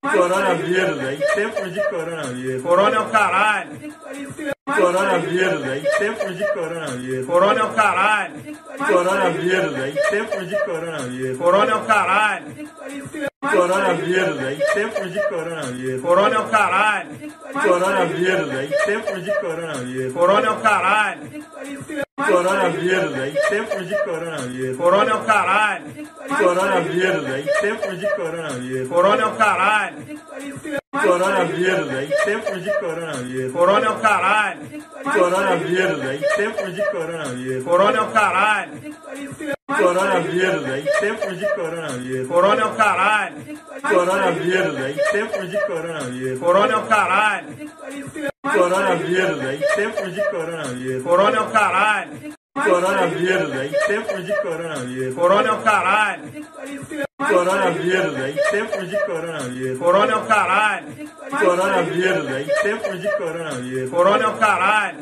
Coronavírus, aí tempos de coronavírus. Corona é o caralho. Coronavírus, aí tempos de coronavírus. Corona é o caralho. Coronavírus, aí tempos de coronavírus. Corona é o caralho. Coronavírus, aí tempos de coronavírus. Corona é o caralho. Coronavírus, aí tempos de coronavírus. Corona é o caralho. Coronavírus, aí tempos de coronavírus. Corona é o caralho. Coronavírus, aí tempos de coronavírus. Corona é o caralho. Coronavírus, aí tempos de coronavírus. Corona é o caralho. Coronavírus, aí tempos de coronavírus. Corona é o caralho. Coronavírus, aí tempos de coronavírus. Corona é o caralho. Coronavírus, aí tempos de coronavírus. Corona é o caralho. Coronavírus, aí tempos de coronavírus. Corona é o caralho. Coronavírus, aí tempos de coronavírus. Corona é o caralho. Coronavírus, aí tempos de coronavírus. Corona é o caralho. Coronavírus, aí tempos de coronavírus. Corona é o caralho.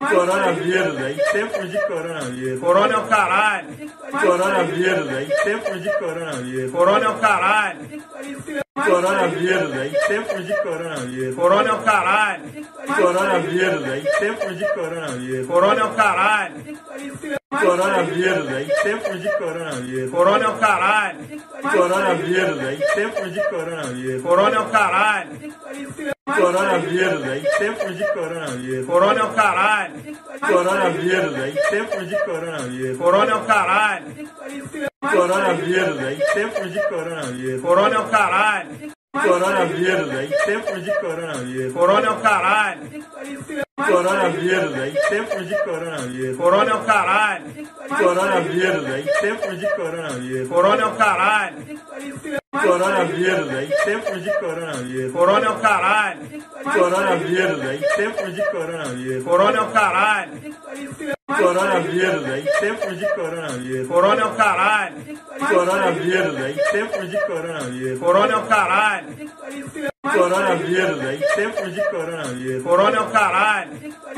Coronavírus, aí tempos de coronavírus. Corona é o caralho. Coronavírus, aí tempos de coronavírus. Corona é o caralho. Coronavírus, aí tempos de coronavírus. Corona é o caralho. Coronavírus, aí tempos de coronavírus. Corona é o caralho. Coronavírus, aí tempos de coronavírus. Corona é o caralho. Coronavírus, aí tempos de coronavírus. Corona é o caralho. Coronavírus, aí tempos de coronavírus. Corona é o caralho. Coronavírus, aí tempos de coronavírus. Corona é o caralho. Coronavírus, aí tempos de coronavírus. Corona é o caralho. Coronavírus, aí tempos de coronavírus. Corona é o caralho. Coronavírus, aí tempos de coronavírus. Corona é o caralho. Coronavírus, aí tempos de coronavírus. Corona é o caralho. Coronavírus, aí tempos de coronavírus. Corona é o caralho. Coronavírus, aí tempos de coronavírus. Corona é o caralho. Coronavírus, aí tempos de coronavírus. Corona é o caralho. Coronavírus, aí tempos de coronavírus. Corona é o caralho. Coronavírus, aí tempos de coronavírus. Corona é o caralho.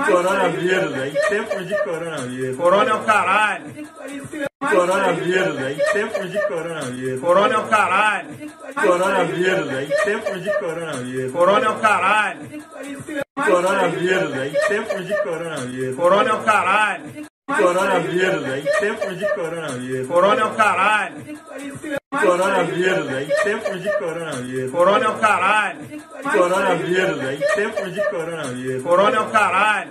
Coronavírus, aí tempos de coronavírus. Corona é o caralho. Coronavírus, aí tempos de coronavírus. Corona é o caralho. Coronavírus, aí tempos de coronavírus. Corona é o caralho. Coronavírus, aí tempos de coronavírus. Corona é o caralho. Coronavírus, aí tempos de coronavírus. Corona é o caralho. Coronavírus, aí tempos de coronavírus. Corona é o caralho. Coronavírus, aí tempos de coronavírus. Corona é o caralho.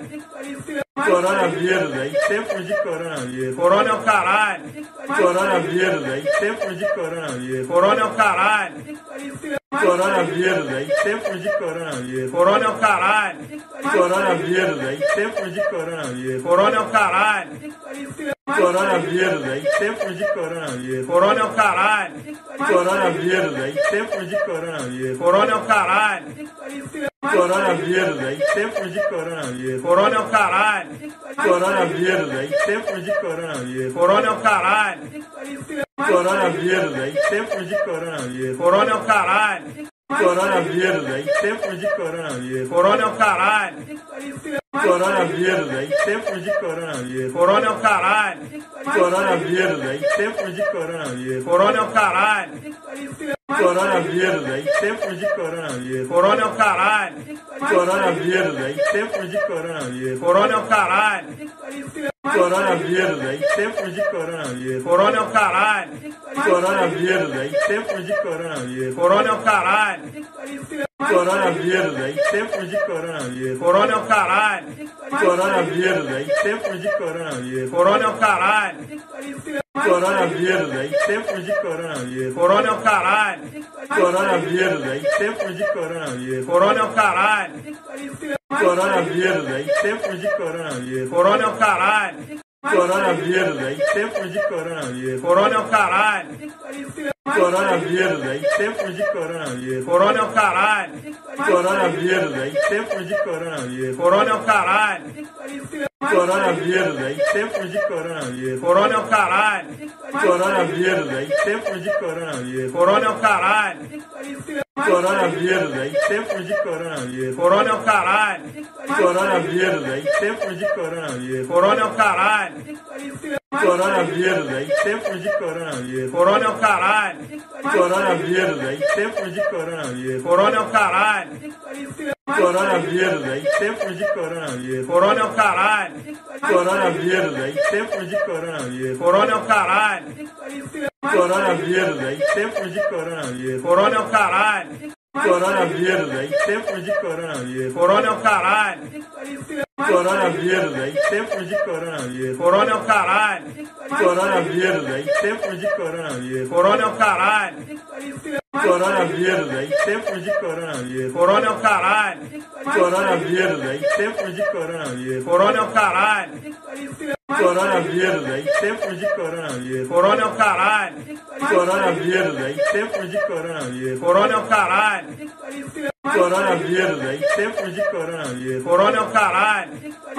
Coronavírus, aí tempos de coronavírus. Corona é o caralho. Coronavírus, aí tempos de coronavírus. Corona é o caralho. Coronavírus, aí tempos de coronavírus. Corona é o caralho. Coronavírus, aí tempos de coronavírus. Corona é o caralho. Coronavírus, aí tempos de coronavírus. Corona é o caralho. Coronavírus, aí tempos de coronavírus. Corona é o caralho. Coronavírus, aí tempos de coronavírus. Corona é o caralho. Coronavírus, aí tempos de coronavírus. Corona é o caralho. Coronavírus, aí tempos de coronavírus. Corona é o caralho. Coronavírus, aí tempos de coronavírus. Corona é o caralho. Coronavírus, aí tempos de coronavírus. Corona é o caralho. Coronavírus, aí tempos de coronavírus. Corona é o caralho. Coronavírus, aí tempos de coronavírus. Corona é o caralho. Coronavírus, aí tempos de coronavírus. Corona é o caralho. Coronavírus, aí tempos de coronavírus. Corona é o caralho. Coronavírus, aí tempos de coronavírus. Corona é o caralho. Coronavírus, aí tempos de coronavírus. Corona é o caralho. Coronavírus, aí tempos de coronavírus. Corona é o caralho. Coronavírus, aí tempos de coronavírus. Corona é o caralho. Coronavírus, aí tempos de coronavírus. Corona é o caralho. Coronavírus, aí tempos de coronavírus. Corona é o caralho. Coronavírus, aí tempos de coronavírus. Corona é o caralho. Coronavírus, aí tempos de coronavírus. Corona é o caralho. Coronavírus, aí tempos de coronavírus. Corona é o caralho. Coronavírus, aí tempos de coronavírus. Corona é o caralho. Coronavírus, aí tempos de coronavírus. Corona é o caralho. Coronavírus, aí tempos de coronavírus. Corona é o caralho. Coronavírus, aí tempos de coronavírus. Corona é o caralho. Coronavírus, aí tempo de coronavírus. Corona é o caralho. Coronavírus, aí tempo de coronavírus. Corona é o caralho. Coronavírus, aí tempo de coronavírus. Corona é o caralho. Coronavírus, aí tempo de coronavírus. Corona é o caralho. Coronavírus, aí tempo de coronavírus. Corona é o caralho. Coronavírus, aí tempo de coronavírus. Corona é o caralho. Coronavírus, aí tempo de coronavírus. Corona é o caralho. Coronavírus, aí tempo de coronavírus. Corona é o caralho. Coronavírus, aí tempo de coronavírus. Corona é o caralho. Coronavírus, aí tempo de coronavírus. Corona é o caralho. Coronavírus, aí tempo de coronavírus. Corona é o caralho. Coronavírus, aí tempo de coronavírus. Corona é o caralho. Coronavírus, aí tempo de coronavírus. Corona é o caralho.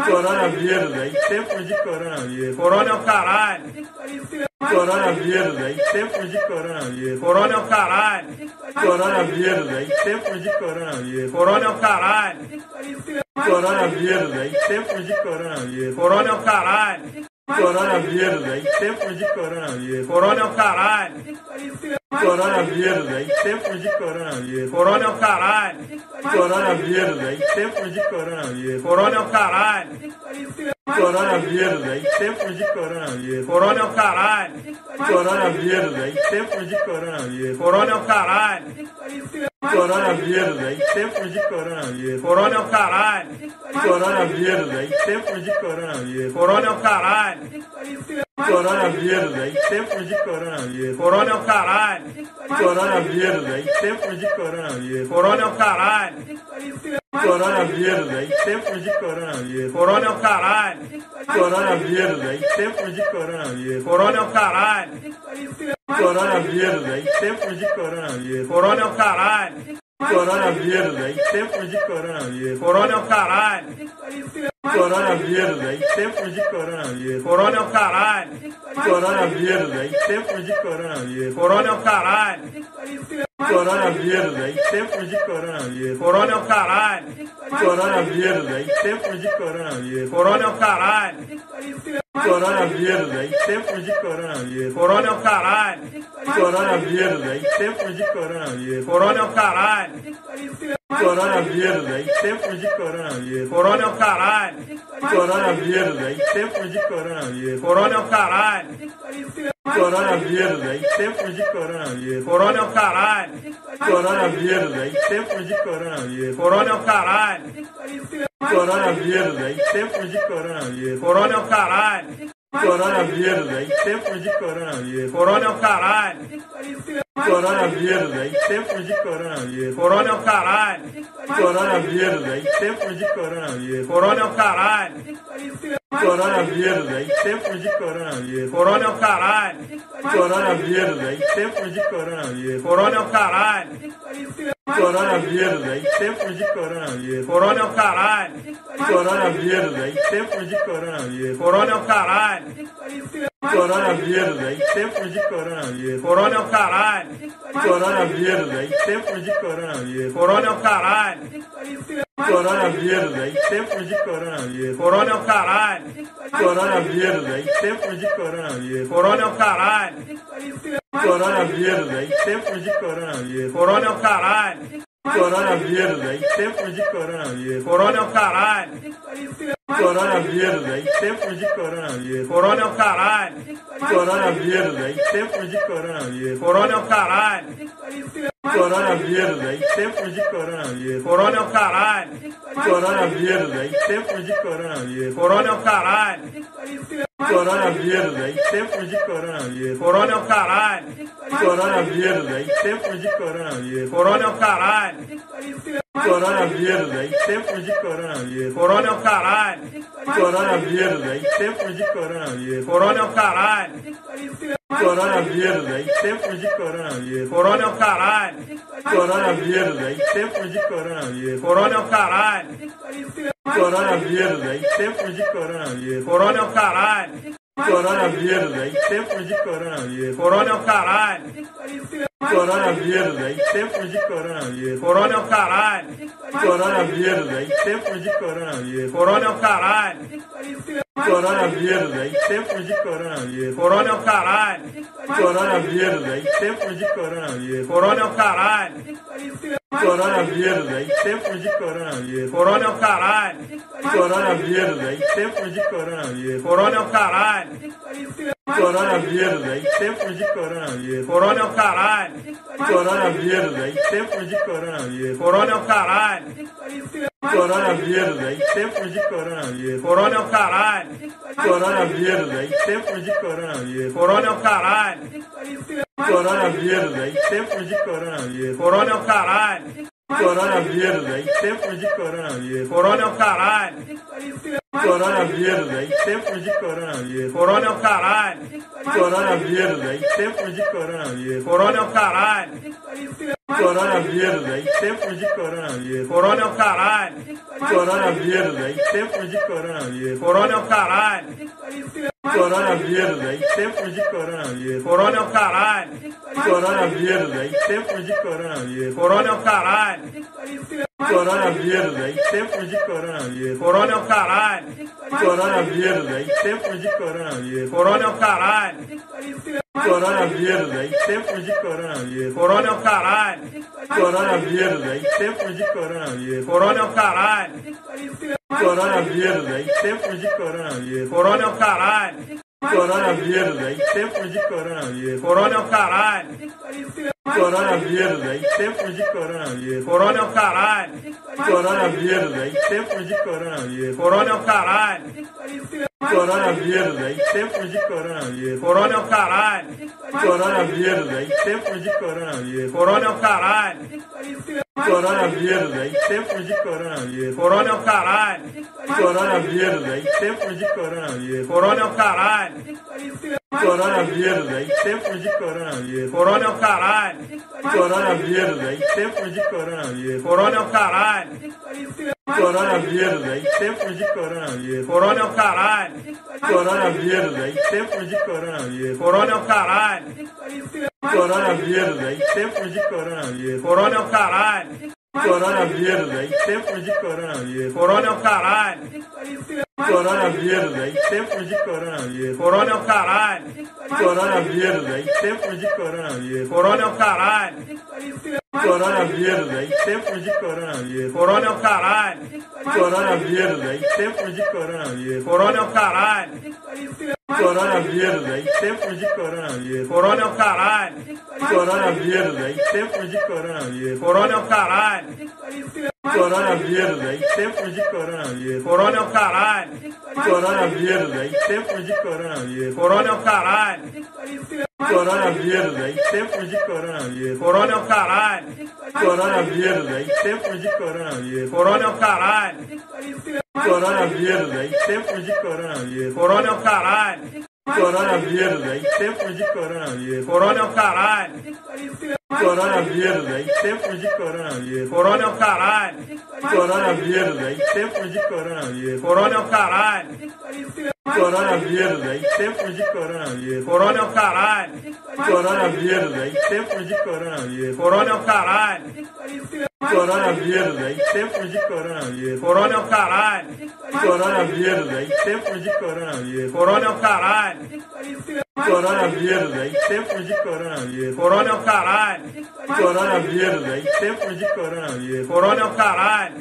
Coronavírus, aí tempo de coronavírus. Corona é o caralho. Coronavírus, aí tempo de coronavírus. Corona é o caralho. Coronavírus, aí tempo de coronavírus. Corona é o caralho. Coronavírus, aí tempo de coronavírus. Corona é o caralho. Coronavírus, aí tempo de coronavírus. Corona é o caralho. Coronavírus, aí tempo de coronavírus. Corona é o caralho. Coronavírus, aí tempo de coronavírus. Corona é o caralho. Coronavírus, aí tempo de coronavírus. Corona é o caralho. Coronavírus, aí tempo de coronavírus. Corona é o caralho. Coronavírus, aí tempo de coronavírus. Corona é o caralho. Coronavírus, aí tempo de coronavírus. Corona é o caralho. Coronavírus, aí tempo de coronavírus. Corona é o caralho. Coronavírus, aí tempo de coronavírus. Corona é o caralho. Coronavírus, aí tempo de coronavírus. Corona é o caralho. Coronavírus, aí tempo de coronavírus. Corona é o caralho. Coronavírus, aí tempo de coronavírus. Corona é o caralho. Coronavírus, aí tempo de coronavírus. Corona é o caralho. Coronavírus, aí tempo de coronavírus. Corona é o caralho. Coronavírus, aí tempo de coronavírus. Corona é o caralho. Coronavírus, aí tempo de coronavírus. Corona é o caralho. Coronavírus, aí tempo de coronavírus. Corona é o caralho. Coronavírus, aí tempo de coronavírus. Corona é o caralho. Coronavírus, aí tempo de coronavírus. Corona é o caralho. Coronavírus, aí tempo de coronavírus. Corona é o caralho. Coronavírus, aí tempo de coronavírus. Corona é o caralho. Coronavírus, aí tempo de coronavírus. Corona é o caralho. Coronavírus, aí tempo de coronavírus. Corona é o caralho. Coronavírus, aí tempo de coronavírus. Corona é o caralho. Coronavírus, aí tempo de coronavírus. Corona é o caralho. Coronavírus, aí tempo de coronavírus. Corona é o caralho. Coronavírus, aí tempo de coronavírus. Corona é o caralho. Coronavírus, aí tempo de coronavírus. Corona é o caralho. Coronavírus, aí tempo de coronavírus. Corona é o caralho. Coronavírus, aí tempo de coronavírus. Corona é o caralho. Coronavírus, aí tempo de coronavírus. Corona é o caralho. Coronavírus, aí tempo de coronavírus. Corona é o caralho. Coronavírus, aí tempo de coronavírus. Corona é o caralho. Coronavírus, aí tempo de coronavírus. Corona é o caralho. Coronavírus, aí tempo de coronavírus. Corona é o caralho. Coronavírus, aí tempo de coronavírus. Corona é o caralho. Coronavírus, aí tempo de coronavírus. Corona é o caralho. Coronavírus, aí tempo de coronavírus. Corona é o caralho. Coronavírus, aí tempo de coronavírus. Corona é o caralho. Coronavírus, aí tempo de coronavírus. Corona é o caralho. Coronavírus, aí tempo de coronavírus. Corona é o caralho. Coronavírus, aí tempo de coronavírus. Corona é o caralho. Coronavírus, aí tempo de coronavírus. Corona é o caralho. Coronavírus, aí tempo de coronavírus. Corona é o caralho. Coronavírus, aí tempo de coronavírus. Corona é o caralho. Coronavírus, aí tempo de coronavírus. Corona é o caralho. Coronavírus, aí tempo de coronavírus. Corona é o caralho. Coronavírus, aí tempo de coronavírus. Corona é o caralho. Coronavírus, aí tempo de coronavírus. Corona é o caralho. Coronavírus, aí tempo de coronavírus. Corona é o caralho. Coronavírus, aí tempo de coronavírus. Corona é o caralho. Coronavírus, aí tempo de coronavírus. Corona é o caralho. Coronavírus, aí tempo de coronavírus. Corona é o caralho. Coronavírus, aí tempo de coronavírus. Corona é o caralho. Coronavírus, aí tempo de coronavírus. Corona é o caralho. Coronavírus, aí tempo de coronavírus. Corona é o caralho. Coronavírus, aí tempo de coronavírus. Corona é o caralho. Coronavírus, aí tempo de coronavírus. Corona é o caralho. Coronavírus, aí tempo de coronavírus. Corona é o caralho. Coronavírus, aí tempo de coronavírus. Corona é o caralho. Coronavírus, aí tempo de coronavírus. Corona é o caralho. Coronavírus, aí tempo de coronavírus. Corona é o caralho. Coronavírus, aí tempo de coronavírus. Corona é o caralho. Coronavírus, aí tempo de coronavírus. Corona é o caralho. Coronavírus, aí tempo de coronavírus. Corona é o caralho. Coronavírus, aí tempo de coronavírus. Corona é o caralho. Coronavírus, aí tempo de coronavírus. Corona é o caralho. Coronavírus, aí tempo de coronavírus. Corona é o caralho. Coronavírus, aí tempo de coronavírus. Corona é o caralho. Coronavírus, aí tempo de coronavírus. Corona é o caralho. Coronavírus, aí tempo de coronavírus. Corona é o caralho. Coronavírus, aí tempo de coronavírus. Corona é o caralho. Coronavírus, aí tempo de coronavírus. Corona é o caralho. Coronavírus, aí tempo de coronavírus. Corona é o caralho. Coronavírus, aí tempo de coronavírus. Corona é o caralho. Coronavírus, aí tempo de coronavírus. Corona é o caralho. Coronavírus, aí tempo de coronavírus. Corona é o caralho. Coronavírus, aí tempo de coronavírus. Corona é o caralho. Coronavírus, aí tempo de coronavírus. Corona é o caralho. Coronavírus, aí tempo de coronavírus. Corona é o caralho. Coronavírus, aí tempo de coronavírus. Corona é o caralho. Coronavírus, aí tempo de coronavírus. Corona é o caralho. Coronavírus, aí tempo de coronavírus. Corona é o caralho. Coronavírus, aí tempo de coronavírus. Corona é o caralho. Coronavírus, aí tempo de coronavírus. Corona é o caralho. Coronavírus, aí tempo de coronavírus. Corona é o caralho. Coronavírus, aí tempo de coronavírus. Corona é o caralho. Coronavírus, aí tempo de coronavírus. Corona é o caralho. Coronavírus, aí tempo de coronavírus. Corona é o caralho. Coronavírus, aí tempo de coronavírus. Corona é o caralho. Coronavírus, aí tempo de coronavírus. Corona é o caralho. Coronavírus, aí tempo de coronavírus. Corona é o caralho. Coronavírus, aí tempo de coronavírus. Corona é o caralho. Coronavírus, aí tempo de coronavírus. Corona é o caralho. Coronavírus, aí tempo de coronavírus. Corona é o caralho. Coronavírus, aí tempo de coronavírus. Corona é o caralho. Coronavírus, aí tempo de coronavírus. Corona é o caralho. Coronavírus, aí tempo de coronavírus. Corona é o caralho. Coronavírus, aí tempo de coronavírus. Corona é o caralho. Coronavírus, aí tempo de coronavírus. Corona é o caralho. Coronavírus, aí tempo de coronavírus. Corona é o caralho. Coronavírus, aí tempo de coronavírus. Corona é o caralho. Coronavírus, aí tempo de coronavírus. Corona é o caralho. Coronavírus, aí tempo de coronavírus. Corona é o caralho. Coronavírus, aí tempo de coronavírus. Corona é o caralho.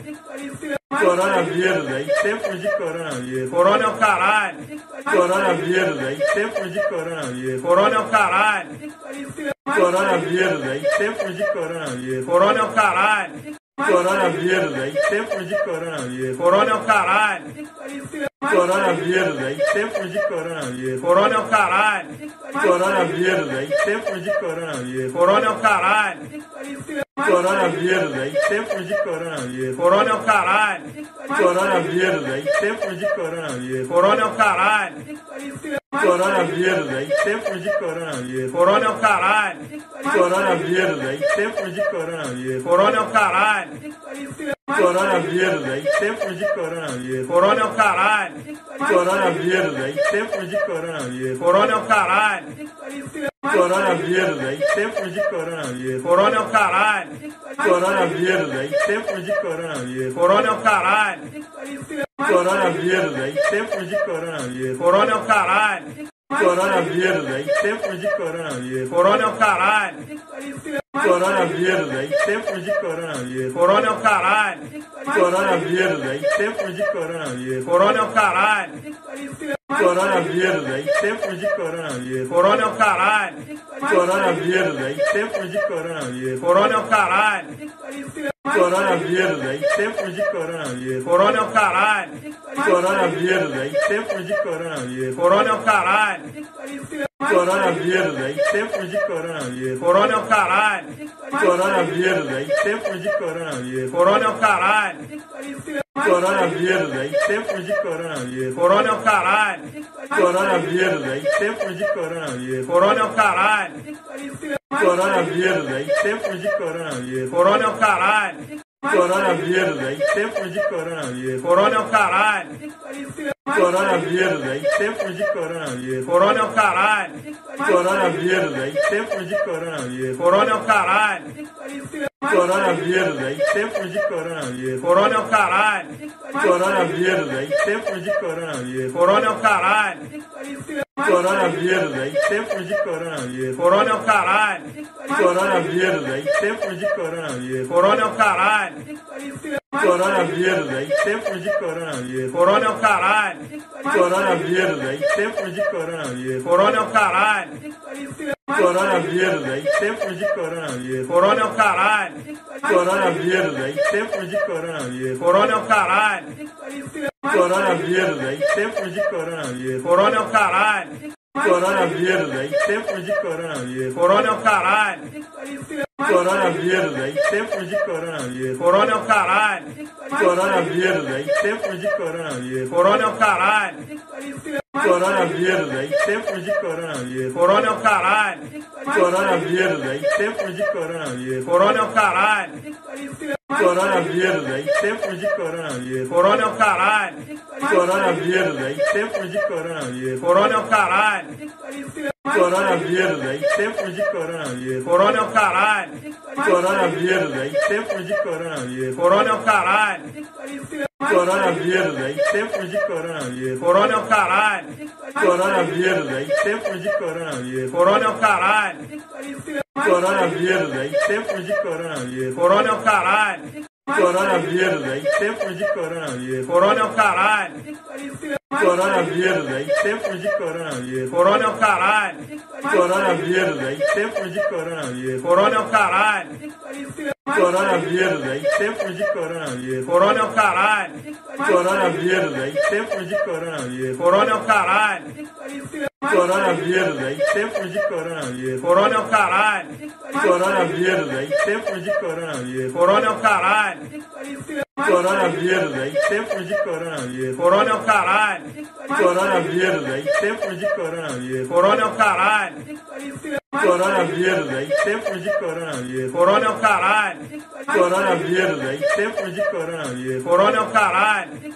Coronavírus, aí tempo de coronavírus. Corona é o caralho. Coronavírus, aí tempo de coronavírus. Corona é o caralho. Coronavírus, aí tempo de coronavírus. Corona é o caralho. Coronavírus, aí tempo de coronavírus. Corona é o caralho. Coronavírus, aí tempo de coronavírus. Corona é o caralho. Coronavírus, aí tempo de coronavírus. Corona é o caralho. Coronavírus, aí tempo de coronavírus. Corona é o caralho. Coronavírus, aí tempo de coronavírus. Corona é o caralho. Coronavírus, aí tempo de coronavírus. Corona é o caralho. Coronavírus, aí tempo de coronavírus. Corona é o caralho. Coronavírus aí, tempo de coronavírus. Corona é o caralho. Coronavírus aí, tempo de coronavírus. Corona é o caralho. Coronavírus aí, tempo de coronavírus. Corona é o caralho. Coronavírus aí, tempo de coronavírus. Corona é o caralho. Coronavírus aí, tempo de coronavírus. Corona é o caralho. Coronavírus aí, tempo de coronavírus. Corona é o caralho. Coronavírus aí, tempo de coronavírus. Corona é o caralho. Coronavírus aí, tempo de coronavírus. Corona é o caralho. Coronavírus aí, tempo de coronavírus. Corona é o caralho. Coronavírus aí, tempo de coronavírus. Corona é o caralho. Coronavírus aí, tempo de coronavírus. Corona é o caralho. Coronavírus aí, tempo de coronavírus. Corona é o caralho. Coronavírus aí, tempo de coronavírus. Corona é o caralho. Coronavírus aí, tempo de coronavírus. Corona é o caralho. Coronavírus aí, tempo de coronavírus. Corona é o caralho. Coronavírus aí, tempo de coronavírus. Corona é o caralho. Coronavírus aí, tempo de coronavírus. Corona é o caralho. Coronavírus aí, tempo de coronavírus. Corona é o caralho. Coronavírus aí, tempo de coronavírus. Corona é o caralho. Coronavírus aí, tempo de coronavírus. Corona é o caralho. Coronavírus aí, tempo de coronavírus. Corona é o caralho. Coronavírus aí, tempo de coronavírus. Corona é o caralho. Coronavírus aí, tempo de coronavírus. Corona é o caralho. Coronavírus aí, tempo de coronavírus. Corona é o caralho. Coronavírus aí, tempo de coronavírus. Corona é o caralho. Coronavírus aí, tempo de coronavírus. Corona é o caralho. Coronavírus aí, tempo de coronavírus. Corona é o caralho. Coronavírus aí, tempo de coronavírus. Corona é o caralho. Coronavírus aí, tempo de coronavírus. Corona é o caralho. Coronavírus aí, tempo de coronavírus. Corona é o caralho. Coronavírus aí, tempo de coronavírus. Corona é o caralho. Coronavírus aí, tempo de coronavírus. Corona é o caralho. Coronavírus aí, tempo de coronavírus. Corona é o caralho. Coronavírus aí, tempo de coronavírus. Corona é o caralho. Coronavírus aí, tempo de coronavírus. Corona é o caralho. Coronavírus aí, tempo de coronavírus. Corona é o caralho. Coronavírus aí, tempo de coronavírus. Corona é o caralho. Coronavírus aí, tempo de coronavírus. Corona é o caralho. Coronavírus aí, tempo de coronavírus. Corona é o caralho. Coronavírus aí, tempo de coronavírus. Corona é o caralho. Coronavírus aí, tempo de coronavírus. Corona é o caralho. Coronavírus aí, tempo de coronavírus. Corona é o caralho. Coronavírus aí, tempo de coronavírus. Corona é o caralho. Coronavírus aí, tempo de coronavírus. Corona é o caralho. Coronavírus aí, tempo de coronavírus. Corona é o caralho. Coronavírus aí, tempo de coronavírus. Corona é o caralho. Coronavírus aí, tempo de coronavírus. Corona é o caralho. Coronavírus aí, tempo de coronavírus. Corona é o caralho. Coronavírus aí, tempo de coronavírus. Corona é o caralho. Coronavírus aí, tempo de coronavírus. Corona é o caralho. Coronavírus aí, tempo de coronavírus. Corona é o caralho. Coronavírus aí, tempo de coronavírus. Corona é o caralho.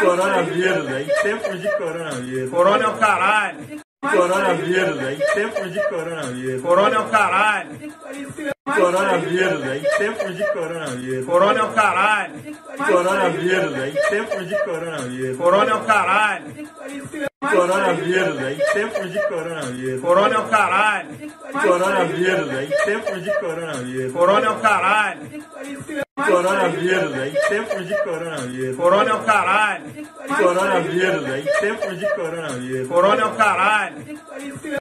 Coronavírus aí, tempo de coronavírus. Corona é o caralho. Coronavírus aí, tempo de coronavírus. Corona é o caralho. Coronavírus aí, tempo de coronavírus. Corona é o caralho. Coronavírus aí, tempo de coronavírus. Corona é o caralho. Coronavírus aí, tempo de coronavírus. Corona é o caralho. Coronavírus aí, tempo de coronavírus. Corona é o caralho. Coronavírus aí, tempo de coronavírus. Corona é o caralho. Coronavírus aí, tempo de coronavírus. Corona é o caralho.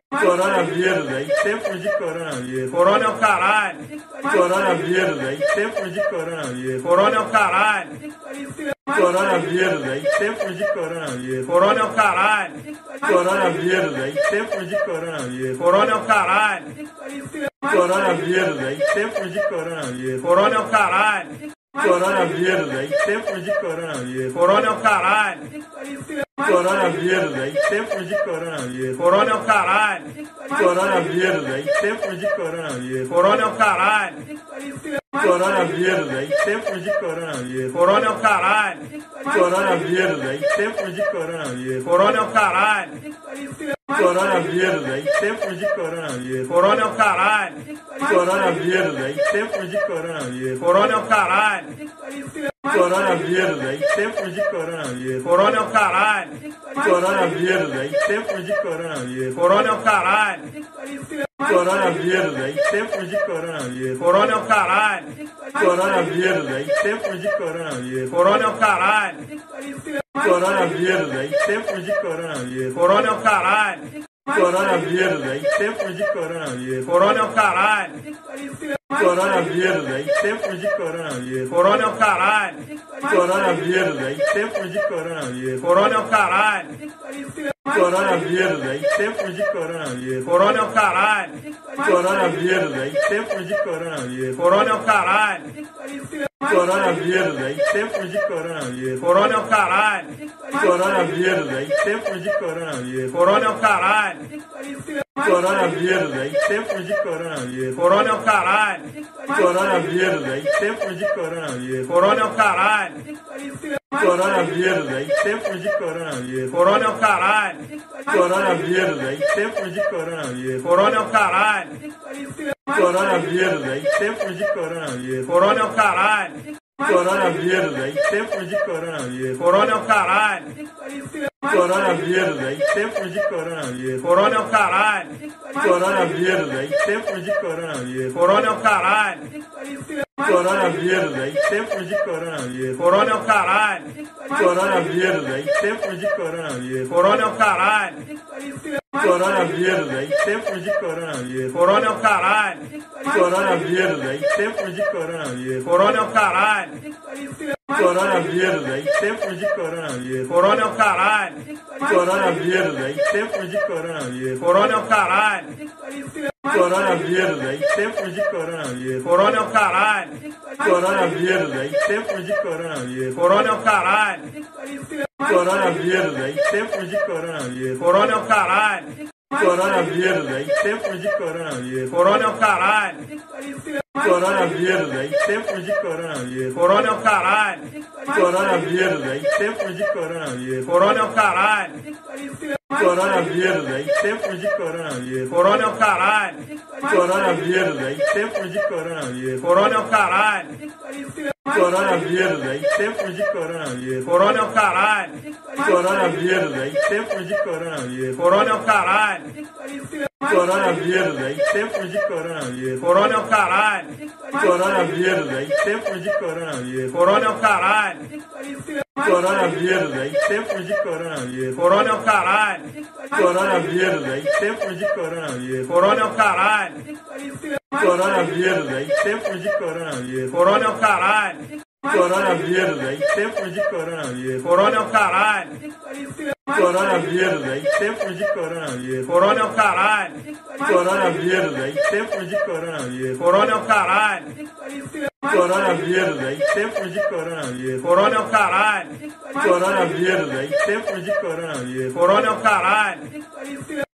Coronavírus aí, tempo de coronavírus. Corona é o caralho. Coronavírus aí, tempo de coronavírus. Corona é o caralho. Coronavírus aí, tempo de coronavírus. Corona é o caralho. Coronavírus aí, tempo de coronavírus. Corona é o caralho. Coronavírus aí, tempo de coronavírus. Corona é o caralho. Coronavírus aí, tempo de coronavírus. Corona é o caralho. Coronavírus aí, tempo de coronavírus. Corona é o caralho. Coronavírus aí, tempo de coronavírus. Corona é o caralho. Coronavírus, aí tempo de coronavírus. Corona é o caralho. Coronavírus, aí tempo de coronavírus. Corona é o caralho. Coronavírus, aí tempo de coronavírus. Corona é o caralho. Coronavírus, aí tempo de coronavírus. Corona é o caralho. Coronavírus, aí tempo de coronavírus. Corona é o caralho. Coronavírus, aí tempo de coronavírus. Corona é o caralho. Coronavírus, aí tempo de coronavírus. Corona é o caralho. Coronavírus, aí tempo de coronavírus. Corona é o caralho. Coronavírus, aí tempo de coronavírus. Corona é o caralho. Coronavírus, aí tempo de coronavírus. Corona é o caralho. Coronavírus, aí tempo de coronavírus. Corona é o caralho. Coronavírus, aí tempo de coronavírus. Corona é o caralho. Coronavírus, aí tempo de coronavírus. Corona é o caralho. Coronavírus, aí tempo de coronavírus. Corona é o caralho. Coronavírus, aí tempo de coronavírus. Corona é o caralho. Coronavírus, aí tempo de coronavírus. Corona é o caralho. Coronavírus, aí tempo de coronavírus. Corona é o caralho. Coronavírus, aí tempo de coronavírus. Corona é o caralho. Coronavírus, aí tempo de coronavírus. Corona é o caralho. Coronavírus, aí tempo de coronavírus. Corona é o caralho. Coronavírus, aí tempo de coronavírus. Corona é o caralho. Coronavírus, aí tempo de coronavírus. Corona é o caralho. Coronavírus, aí tempo de coronavírus. Corona é o caralho. Coronavírus, aí tempo de coronavírus. Corona é o caralho. Coronavírus, aí tempo de coronavírus. Corona é o caralho. Coronavírus, aí tempo de coronavírus. Corona é o caralho. Coronavírus, aí tempo de coronavírus. Corona é o caralho. Coronavírus, aí tempo de coronavírus. Corona é o caralho. Coronavírus, aí tempo de coronavírus. Corona é o caralho. Coronavírus, aí tempo de coronavírus. Corona é o caralho. Coronavírus, aí tempo de coronavírus. Corona é o caralho. Coronavírus, aí tempo de coronavírus. Corona é o caralho. Coronavírus, aí tempo de coronavírus. Corona é o caralho. Coronavírus, aí tempo de coronavírus. Corona é o caralho. Coronavírus, aí tempo de coronavírus. Corona é o caralho. Coronavírus, aí tempo de coronavírus. Corona é o caralho. Coronavírus, aí tempo de coronavírus. Corona é o caralho. Coronavírus, aí tempo de coronavírus. Corona é o caralho. Coronavírus, aí tempo de coronavírus. Corona é o caralho. Coronavírus, aí tempo de coronavírus. Corona é o caralho. Coronavírus, aí tempo de coronavírus. Corona é o caralho. Coronavírus, aí tempo de coronavírus. Corona é o caralho. Coronavírus, aí tempo de coronavírus. Corona é o caralho. Coronavírus, aí tempo de coronavírus. Corona é o caralho. Coronavírus, aí tempo de coronavírus. Corona é o caralho. Coronavírus, aí tempo de coronavírus. Corona é o caralho. Coronavírus, aí tempo de coronavírus. Corona é o caralho. Coronavírus, aí tempo de coronavírus. Corona é o caralho. Coronavírus, aí tempo de coronavírus. Corona é o caralho. Coronavírus, aí tempo de coronavírus. Corona é o caralho.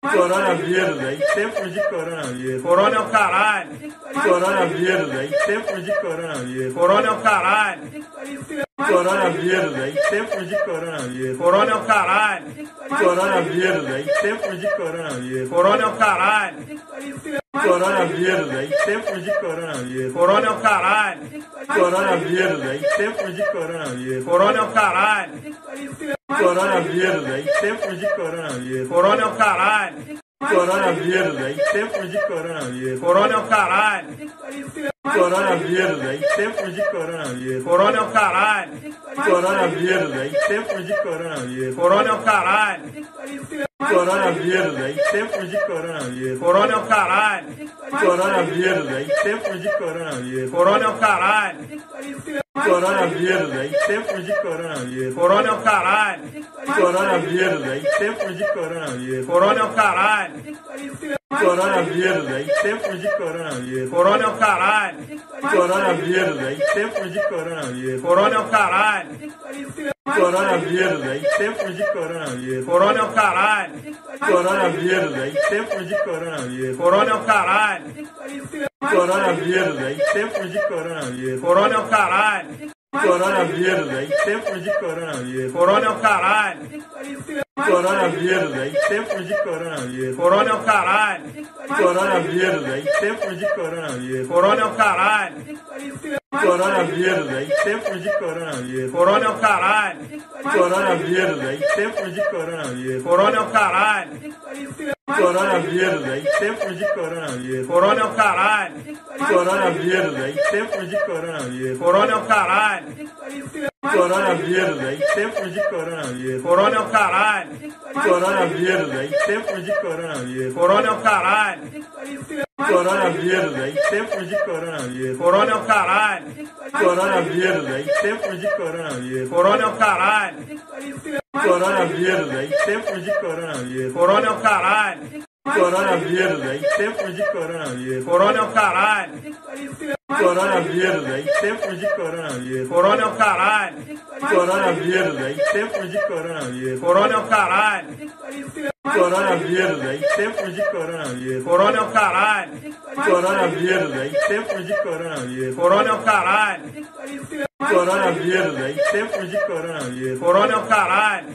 Coronavírus, aí tempo de coronavírus. Corona é o caralho. Coronavírus, aí tempo de coronavírus. Corona é o caralho. Coronavírus, aí tempo de coronavírus. Corona é o caralho. Coronavírus, aí tempo de coronavírus. Corona é o caralho. Coronavírus, aí tempo de coronavírus. Corona é o caralho. Coronavírus, aí tempo de coronavírus. Corona é o caralho. Coronavírus, aí tempo de coronavírus. Corona é o caralho. Coronavírus, aí tempo de coronavírus. Corona é o caralho. Coronavírus, aí tempo de coronavírus. Corona é o caralho. Coronavírus, aí tempo de coronavírus. Corona é o caralho. Coronavírus, aí tempo de coronavírus. Corona é o caralho. Coronavírus, aí tempo de coronavírus. Corona é o caralho. Coronavírus, aí tempo de coronavírus. Corona é o caralho. Coronavírus, aí tempo de coronavírus. Corona é o caralho. Coronavírus, aí tempo de coronavírus. Corona é o caralho. Coronavírus, aí tempo de coronavírus. Corona é o caralho. Coronavírus, aí tempo de coronavírus. Corona é o caralho. Coronavírus, aí tempo de coronavírus. Corona é o caralho. Coronavírus, aí tempo de coronavírus. Corona é o caralho. Coronavírus, aí tempo de coronavírus. Corona é o caralho. Coronavírus, aí tempo de coronavírus. Corona é o caralho. Coronavírus, aí tempo de coronavírus. Corona é o caralho. Coronavírus, aí tempo de coronavírus. Corona é o caralho. Coronavírus, aí tempo de coronavírus. Corona é o caralho. Coronavírus, aí tempo de coronavírus. Corona é o caralho. Coronavírus, aí tempo de coronavírus. Corona é o caralho. Coronavírus, aí tempo de coronavírus. Corona é o caralho. Coronavírus, aí tempo de coronavírus. Corona é o caralho. Coronavírus, aí tempo de coronavírus. Corona é o caralho. Coronavírus, aí tempo de coronavírus. Corona é o caralho. Coronavírus, aí tempo de coronavírus. Corona é o caralho. Coronavírus, aí tempo de coronavírus. Corona é o caralho. Coronavírus, aí tempo de coronavírus. Corona é o caralho. Coronavírus, aí tempo de coronavírus. Corona é o caralho. Coronavírus, aí tempo de coronavírus. Corona é o caralho. Coronavírus, aí tempo de coronavírus. Corona é o caralho. Coronavírus, aí tempo de coronavírus. Corona é o caralho.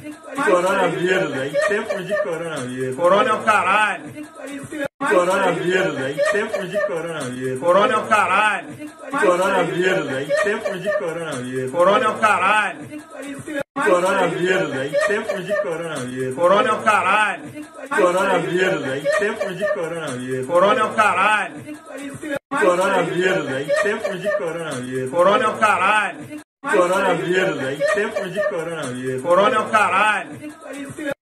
Coronavírus, aí tempo de coronavírus. Corona é o caralho. Coronavírus, aí tempo de coronavírus. Corona é o caralho. Coronavírus, aí tempo de coronavírus. Corona é o caralho. Coronavírus, aí tempo de coronavírus. Corona é o caralho. Coronavírus, aí tempo de coronavírus. Corona é o caralho. Coronavírus, aí tempo de coronavírus. Corona é o caralho. Coronavírus, aí tempo de coronavírus. Corona é o caralho.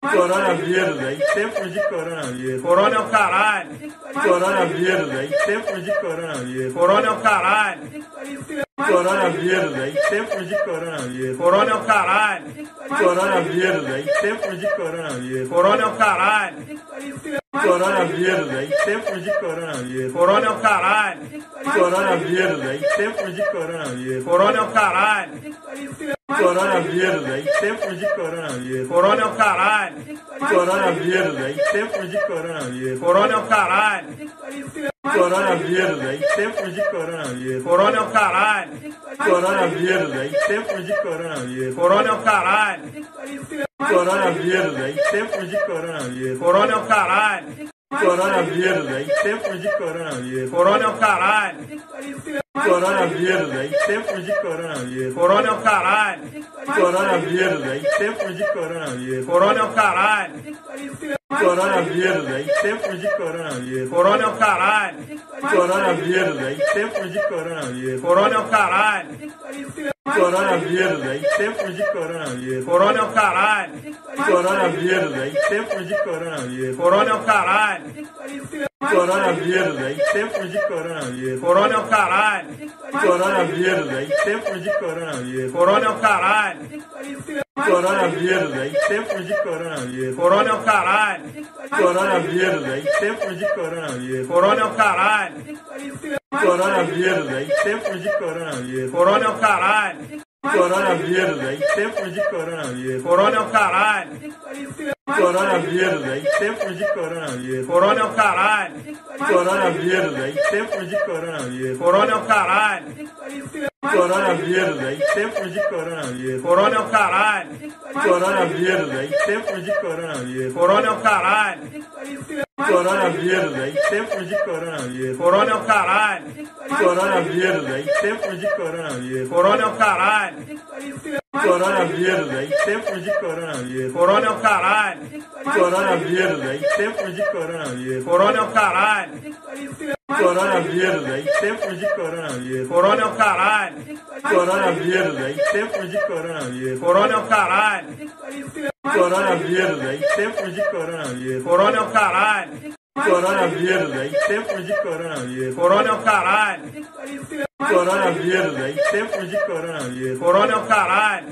Coronavírus, aí tempo de coronavírus. Corona é o caralho. Coronavírus, aí tempo de coronavírus. Corona é o caralho. Coronavírus, aí tempo de coronavírus. Corona é o caralho. Coronavírus, aí tempo de coronavírus. Corona é o caralho. Coronavírus, aí tempo de coronavírus. Corona é o caralho. Coronavírus, aí tempo de coronavírus. Corona é o caralho. Coronavírus, aí tempo de coronavírus. Corona é o caralho. Coronavírus, aí tempo de coronavírus. Corona é o caralho. Coronavírus, aí tempo de coronavírus. Corona é o caralho. Coronavírus, aí tempo de coronavírus. Corona é o caralho. Coronavírus, aí tempo de coronavírus. Corona é o caralho. Coronavírus, aí tempo de coronavírus. Corona é o caralho. Coronavírus, aí tempo de coronavírus. Corona é o caralho. Coronavírus, aí tempo de coronavírus. Corona é o caralho. Coronavírus, aí tempo de coronavírus. Corona é o caralho. Coronavírus, aí tempo de coronavírus. Corona é o caralho. Coronavírus, aí tempo de coronavírus. Corona é o caralho. Coronavírus, aí tempo de coronavírus. Corona é o caralho. Coronavírus, aí tempo de coronavírus. Corona é o caralho. Coronavírus, aí tempo de coronavírus. Corona é o caralho. Coronavírus, aí tempo de coronavírus. Corona é o caralho. Coronavírus, aí tempo de coronavírus. Corona é o caralho. Coronavírus, aí tempo de coronavírus. Corona é o caralho. Coronavírus, aí tempo de coronavírus. Corona é o caralho. Coronavírus, aí tempo de coronavírus. Corona é o caralho. Coronavírus, aí tempo de coronavírus. Corona é o caralho. Coronavírus, aí tempo de coronavírus. Corona é o caralho. Coronavírus, aí tempo de coronavírus. Corona é o caralho. Coronavírus, aí tempo de coronavírus. Corona é o caralho. Coronavírus, aí tempo de coronavírus. Corona é o caralho. Coronavírus, aí tempo de coronavírus. Corona é o caralho. Coronavírus, aí tempo de coronavírus. Corona é o caralho. Coronavírus, aí tempo de coronavírus. Corona é o caralho. Coronavírus, aí tempo de coronavírus. Corona é o caralho. Coronavírus, aí tempo de coronavírus. Corona é o caralho. Coronavírus, aí tempo de coronavírus. Corona é o caralho. Coronavírus, aí tempo de coronavírus. Corona é o caralho.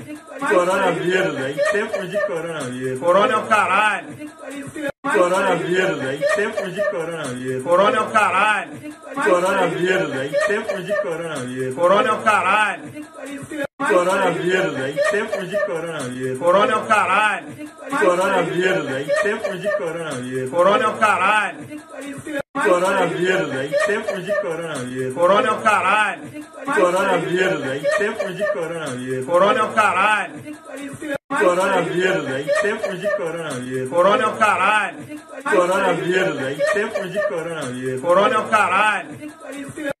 Coronavírus, aí tempo de coronavírus. Corona é o caralho. Coronavírus aí, tempo de coronavírus. Corona é o caralho. Coronavírus aí, tempo de coronavírus. Corona é o caralho. Coronavírus aí, tempo de coronavírus. Corona é o caralho. Coronavírus aí, tempo de coronavírus. Corona é o caralho. Coronavírus aí, tempo de coronavírus. Corona é o caralho. Coronavírus aí, tempo de coronavírus. Corona é o caralho. Coronavírus aí, tempo de coronavírus. Corona é o caralho. Coronavírus aí, tempo de coronavírus. Corona é o caralho.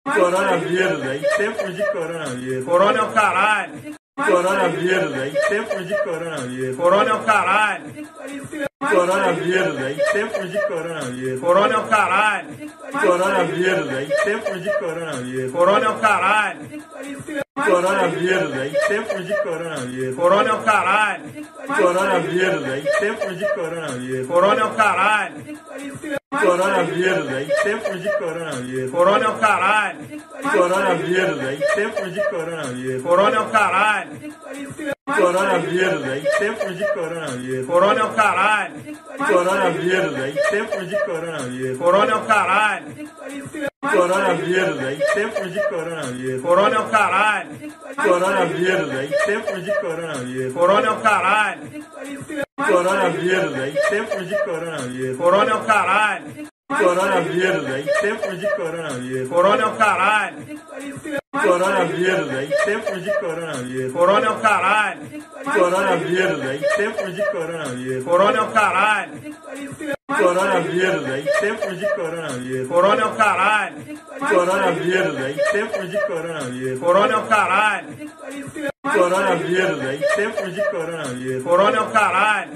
Coronavírus aí, tempo de coronavírus. Corona é o caralho. Coronavírus aí, tempo de coronavírus. Corona é o caralho. Coronavírus aí, tempo de coronavírus. Corona é o caralho. Coronavírus aí, tempo de coronavírus. Corona é o caralho. Coronavírus aí, tempo de coronavírus. Corona é o caralho. Coronavírus aí, tempo de coronavírus. Corona é o caralho. Coronavírus aí, tempo de coronavírus. Corona é o caralho. Coronavírus aí, tempo de coronavírus. Corona é o caralho. Coronavírus aí, tempo de coronavírus. Corona é o caralho. Coronavírus aí, tempo de coronavírus. Corona é o caralho. Coronavírus aí, tempo de coronavírus. Corona é o caralho. Coronavírus aí, tempo de coronavírus. Corona é o caralho. Coronavírus aí, tempo de coronavírus. Corona é o caralho. Coronavírus aí, tempo de coronavírus. Corona é o caralho. Coronavírus aí, tempo de coronavírus. Corona é o caralho. Coronavírus aí, tempo de coronavírus. Corona é o caralho. Coronavírus aí, tempo de coronavírus. Corona é o caralho. Coronavírus aí, tempo de coronavírus. Corona é o caralho. Coronavírus aí, tempo de coronavírus. Corona é o caralho.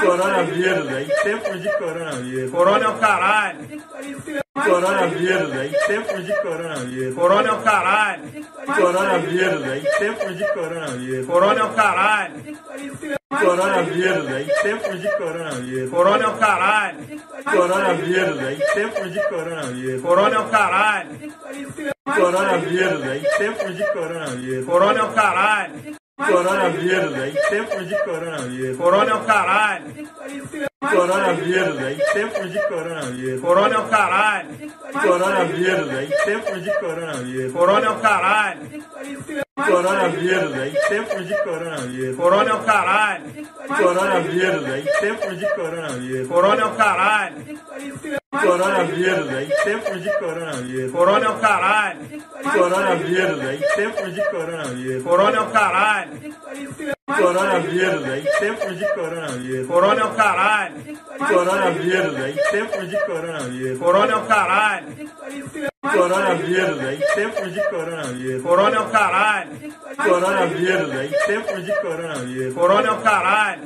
Coronavírus aí, tempo de coronavírus. Corona é o caralho. Coronavírus aí, tempo de coronavírus. Corona é o caralho. Coronavírus aí, tempo de coronavírus. Corona é o caralho. Coronavírus aí, tempo de coronavírus. Corona é o caralho. Coronavírus aí, tempo de coronavírus. Corona é o caralho. Coronavírus aí, tempo de coronavírus. Corona é o caralho. Coronavírus aí, tempo de coronavírus. Corona é o caralho. Coronavírus aí, tempo de coronavírus. Corona é o caralho. Coronavírus aí, tempo de coronavírus. Corona é o caralho. Coronavírus aí, tempo de coronavírus. Corona é o caralho. Coronavírus aí, tempo de coronavírus. Corona é o caralho. Coronavírus aí, tempo de coronavírus. Corona é o caralho. Coronavírus aí, tempo de coronavírus. Corona é o caralho. Coronavírus aí, tempo de coronavírus. Corona é o caralho. Coronavírus aí, tempo de coronavírus. Corona é o caralho. Coronavírus aí, tempo de coronavírus. Corona é o caralho. Coronavírus aí, tempo de coronavírus. Corona é o caralho.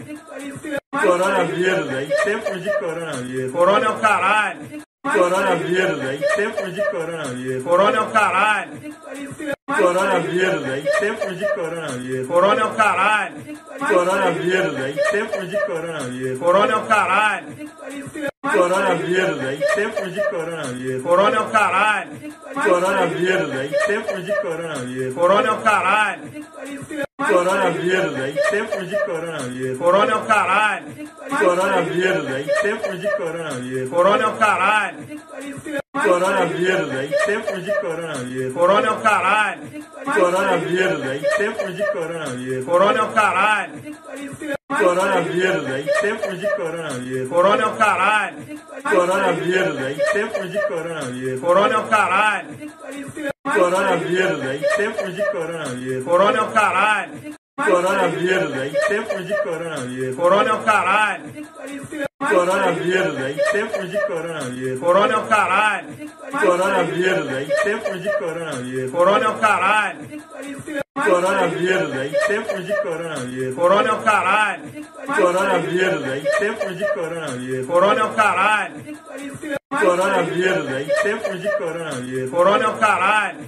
Coronavírus aí, tempo de coronavírus. Corona é o caralho. Coronavírus aí, tempo de coronavírus. Corona é o caralho. Coronavírus aí, tempo de coronavírus. Corona é o caralho. Coronavírus aí, tempo de coronavírus. Corona é o caralho. Coronavírus aí, tempo de coronavírus. Corona é o caralho. Coronavírus aí, tempo de coronavírus. Corona é o caralho. Coronavírus aí, tempo de coronavírus. Corona é o caralho. Coronavírus aí, tempo de coronavírus. Corona é o caralho. Coronavírus aí, tempo de coronavírus. Corona é o caralho. Coronavírus aí, tempo de coronavírus. Corona é o caralho. Coronavírus aí, tempo de coronavírus. Corona é o caralho. Coronavírus aí, tempo de coronavírus. Corona é o caralho. Coronavírus aí, tempo de coronavírus. Corona é o caralho. Coronavírus aí, tempo de coronavírus. Corona é o caralho. Coronavírus aí, tempo de coronavírus. Corona é o caralho. Coronavírus aí, tempo de coronavírus. Corona é o caralho. Coronavírus aí, tempo de coronavírus. Corona é o caralho. Coronavírus aí, tempo de coronavírus. Corona é o caralho. Coronavírus aí, tempo de coronavírus. Corona é o caralho.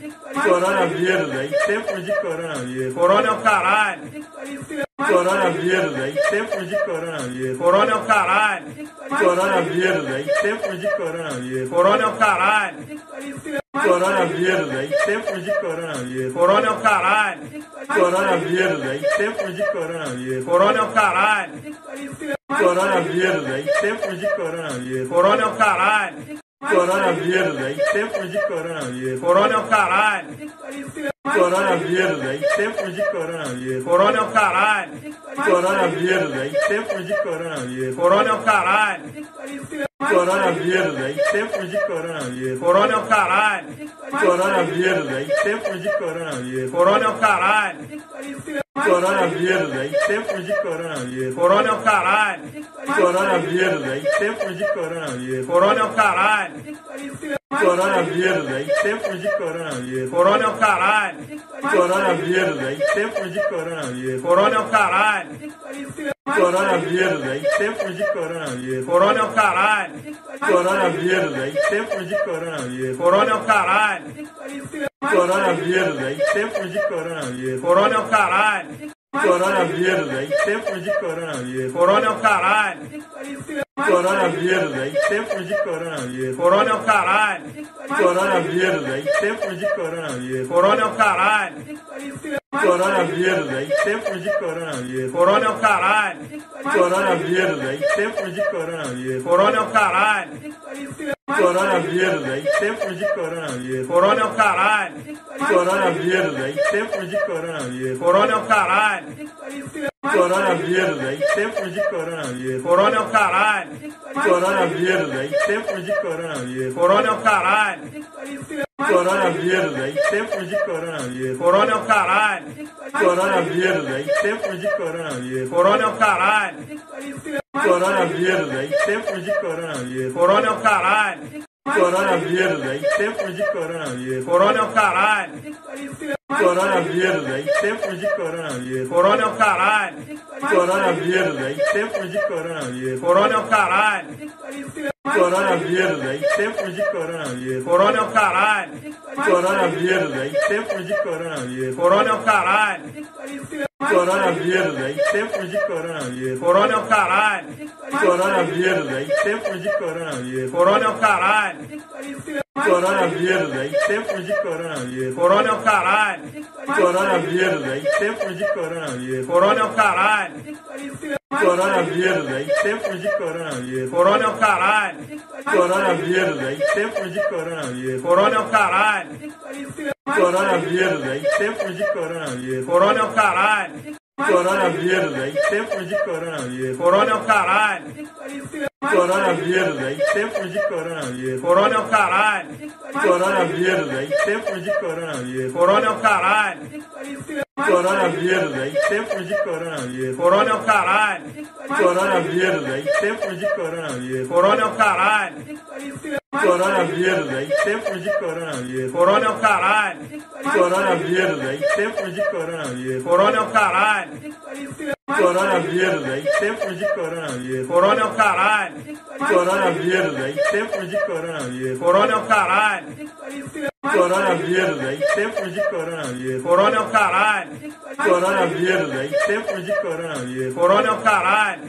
Coronavírus aí, tempo de coronavírus. Corona é o caralho. Coronavírus aí, tempo de coronavírus. Corona é o caralho. Coronavírus aí, tempo de coronavírus. Corona é o caralho. Coronavírus aí, tempo de coronavírus. Corona é o caralho. Coronavírus aí, tempo de coronavírus. Corona é o caralho. Coronavírus, aí tempo de coronavírus. Corona é o caralho. Coronavírus, aí tempo de coronavírus. Corona é o caralho. Coronavírus, aí tempo de coronavírus. Corona é o caralho. Coronavírus, aí tempo de coronavírus. Corona é o caralho. Coronavírus, aí tempo de coronavírus. Corona é o caralho. Coronavírus, aí tempo de coronavírus. Corona é o caralho. Coronavírus, aí tempo de coronavírus. Corona é o caralho. Coronavírus, aí tempo de coronavírus. Corona é o caralho. Coronavírus, aí tempo de coronavírus. Corona é o caralho. Coronavírus, aí tempo de coronavírus. Corona é o caralho. Coronavírus, aí tempo de coronavírus. Corona é o caralho. Coronavírus, aí tempo de coronavírus. Corona é o caralho. Coronavírus, aí tempo de coronavírus. Corona é o caralho. Coronavírus, aí tempo de coronavírus. Corona é o caralho. Coronavírus, aí tempo de coronavírus. Corona é o caralho. Coronavírus, aí tempo de coronavírus. Corona é o caralho. Coronavírus, aí tempo de coronavírus. Corona é o caralho. Coronavírus, aí tempo de coronavírus. Corona é o caralho. Coronavírus, aí tempo de coronavírus. Corona é o caralho. Coronavírus, aí tempo de coronavírus. Corona é o caralho. Coronavírus, aí tempo de coronavírus. Corona é o caralho. Coronavírus, aí tempo de coronavírus. Corona é o caralho. Coronavírus, aí tempo de coronavírus. Corona é o caralho. Coronavírus, aí tempo de coronavírus. Corona é o caralho. Coronavírus, aí tempo de coronavírus. Corona é o caralho. Coronavírus, aí tempo de coronavírus. Corona é o caralho. Coronavírus, aí tempo de coronavírus. Corona é o caralho. Coronavírus, aí tempo de coronavírus. Corona é o caralho. Coronavírus, aí tempo de coronavírus. Corona é o caralho. Coronavírus, aí tempo de coronavírus. Corona é o caralho. Coronavírus, aí tempo de coronavírus. Corona é o caralho. Coronavírus, aí tempo de coronavírus. Corona é o caralho. Coronavírus, aí tempo de coronavírus. Corona é o caralho. Coronavírus, aí tempo de coronavírus. Corona é o caralho. Coronavírus, aí tempo de coronavírus. Corona é o caralho. Coronavírus, aí tempo de coronavírus. Corona é o caralho. Coronavírus, aí tempo de coronavírus. Corona é o caralho. Coronavírus, aí tempo de coronavírus. Corona é o caralho. Coronavírus, aí tempo de coronavírus. Corona é o caralho. Coronavírus, aí tempo de coronavírus. Corona é o caralho. Coronavírus, aí tempo de coronavírus. Corona é o caralho. Coronavírus, aí tempo de coronavírus. Corona é o caralho. Coronavírus, aí tempo de coronavírus. Corona é o caralho. Coronavírus, aí tempo de coronavírus. Corona é o caralho. Coronavírus, aí tempo de coronavírus. Corona é o caralho. Coronavírus, aí tempo de coronavírus. Corona é o caralho. Coronavírus, aí tempo de coronavírus. Corona é o caralho. Coronavírus, aí tempo de coronavírus. Corona é o caralho.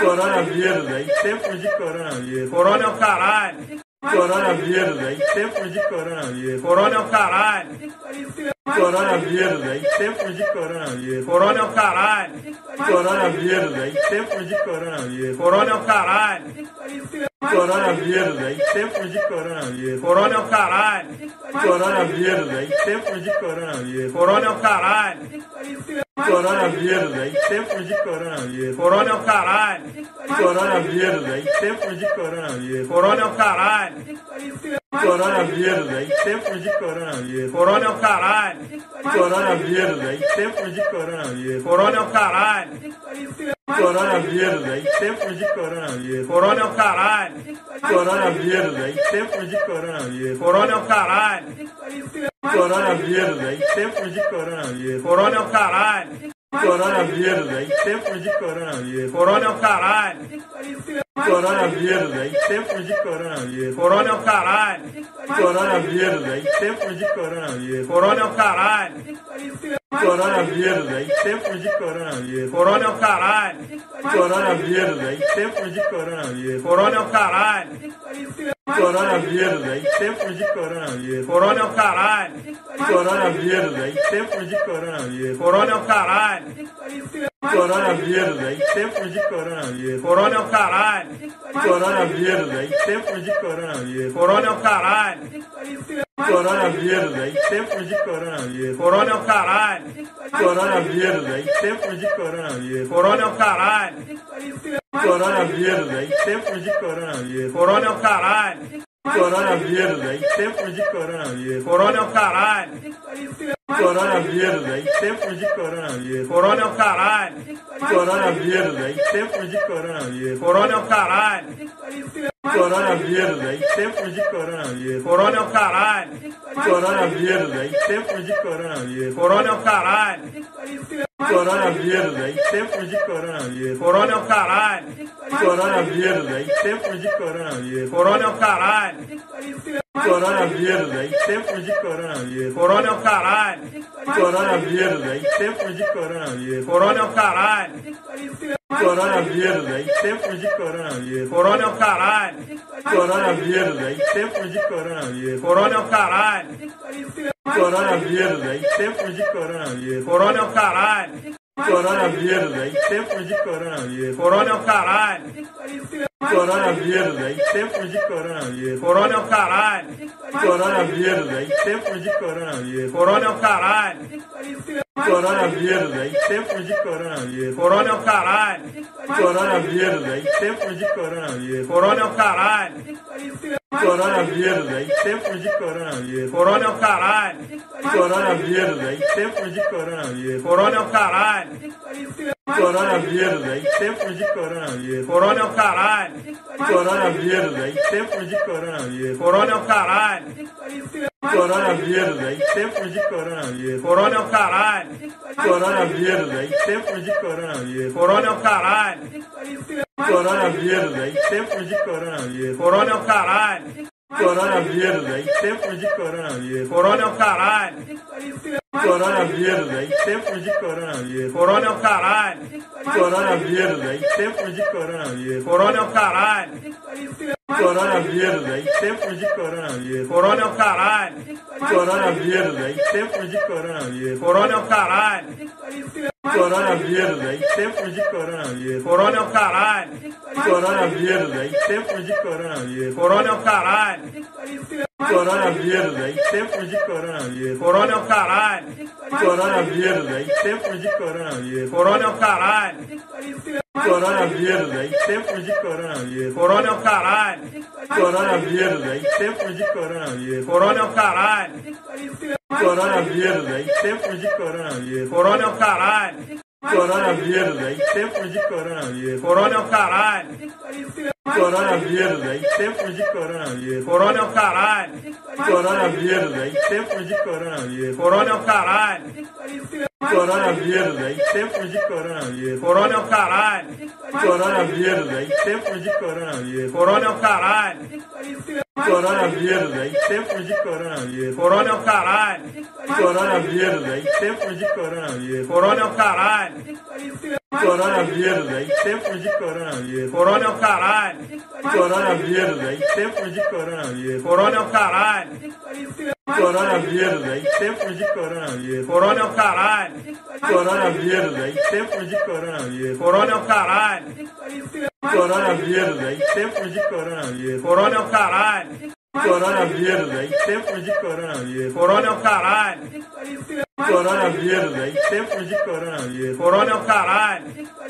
Coronavírus, aí tempo de coronavírus. Corona é o caralho. Coronavírus, aí tempo de coronavírus. Corona é o caralho. Coronavírus, aí tempo de coronavírus. Corona é o caralho. Coronavírus, aí tempo de coronavírus. Corona é o caralho. Coronavírus, aí tempo de coronavírus. Corona é o caralho. Coronavírus, aí tempo de coronavírus. Corona é o caralho. Coronavírus, aí tempo de coronavírus. Corona é o caralho. Coronavírus, aí tempo de coronavírus. Corona é o caralho. Coronavírus, aí tempo de coronavírus. Corona é o caralho. Coronavírus, aí tempo de coronavírus. Corona é o caralho. Coronavírus, aí tempo de coronavírus. Corona é o caralho. Coronavírus, aí tempo de coronavírus. Corona é o caralho. Coronavírus, aí tempo de coronavírus. Corona é o caralho. Coronavírus, aí tempo de coronavírus. Corona é o caralho. Coronavírus, aí tempo de coronavírus. Corona é o caralho. Coronavírus, aí tempo de coronavírus. Corona é o caralho. Coronavírus, aí tempo de coronavírus. Corona é o caralho. Coronavírus, aí tempo de coronavírus. Corona é o caralho. Coronavírus aí, tempo de coronavírus. Corona é o caralho. Coronavírus aí, tempo de coronavírus. Corona é o caralho. Coronavírus aí, tempo de coronavírus. Corona é o caralho. Coronavírus aí, tempo de coronavírus. Corona é o caralho. Coronavírus aí, tempo de coronavírus. Corona é o caralho. Coronavírus aí, tempo de coronavírus. Corona é o caralho. Coronavírus aí, tempo de coronavírus. Corona é o caralho. Coronavírus aí, tempo de coronavírus. Corona é o caralho. Coronavírus aí, tempo de coronavírus. Corona é o caralho. Coronavírus aí, tempo de coronavírus. Corona é o caralho. Coronavírus aí, tempo de coronavírus. Corona é o caralho. Coronavírus aí, tempo de coronavírus. Corona é o caralho. Coronavírus aí, tempo de coronavírus. Corona é o caralho. Coronavírus aí, tempo de coronavírus. Corona é o caralho. Coronavírus aí, tempo de coronavírus. Corona é o caralho. Coronavírus aí, tempo de coronavírus. Corona é o caralho. Coronavírus aí, tempo de coronavírus. Corona é o caralho. Coronavírus aí, tempo de coronavírus. Corona é o caralho. Coronavírus aí, tempo de coronavírus. Corona é o caralho. Coronavírus aí, tempo de coronavírus. Corona é o caralho. Coronavírus aí, tempo de coronavírus. Corona é o caralho. Coronavírus aí, tempo de coronavírus. Corona é o caralho. Coronavírus aí, tempo de coronavírus. Corona é o caralho. Coronavírus aí, tempo de coronavírus. Corona é o caralho. Coronavírus aí, tempo de coronavírus. Corona é o caralho. Coronavírus aí, tempo de coronavírus. Corona é o caralho. Coronavírus aí, tempo de coronavírus. Corona é o caralho. Coronavírus aí, tempo de coronavírus. Corona é o caralho. Coronavírus aí, tempo de coronavírus. Corona é o caralho. Coronavírus aí, tempo de coronavírus. Corona é o caralho. Coronavírus aí, tempo de coronavírus. Corona é o caralho. Coronavírus aí, tempo de coronavírus. Corona é o caralho. Coronavírus aí, tempo de coronavírus. Corona é o caralho. Coronavírus aí, tempo de coronavírus. Corona é o caralho. Coronavírus aí, tempo de coronavírus. Corona é o caralho. Coronavírus aí, tempo de coronavírus. Corona é o caralho. Coronavírus aí, tempo de coronavírus. Corona é o caralho. Coronavírus aí, tempo de coronavírus. Corona é o caralho. Coronavírus aí, tempo de coronavírus. Corona é o caralho. Coronavírus aí, tempo de coronavírus. Corona é o caralho. Coronavírus aí, tempo de coronavírus. Corona é o caralho. Coronavírus aí, tempo de coronavírus. Corona é o caralho. Coronavírus aí, tempo de coronavírus. Corona é o caralho. Coronavírus aí, tempo de coronavírus. Corona é o caralho. Coronavírus aí, tempo de coronavírus. Corona é o caralho. Coronavírus aí, tempo de coronavírus. Corona é o caralho. Coronavírus aí, tempo de coronavírus. Corona é o caralho. Coronavírus aí, tempo de coronavírus. Corona é o caralho. Coronavírus aí, tempo de coronavírus. Corona é o caralho. Coronavírus aí, tempo de coronavírus. Corona é o caralho. Coronavírus aí, tempo de coronavírus. Corona é o caralho. Coronavírus aí, tempo de coronavírus. Corona é o caralho. Coronavírus aí, tempo de coronavírus. Corona é o caralho. Coronavírus aí, tempo de coronavírus. Corona é o caralho. Coronavírus aí, tempo de coronavírus. Corona é o caralho. Coronavírus aí, tempo de coronavírus. Corona é o caralho. Coronavírus aí, tempo de coronavírus. Corona é o caralho.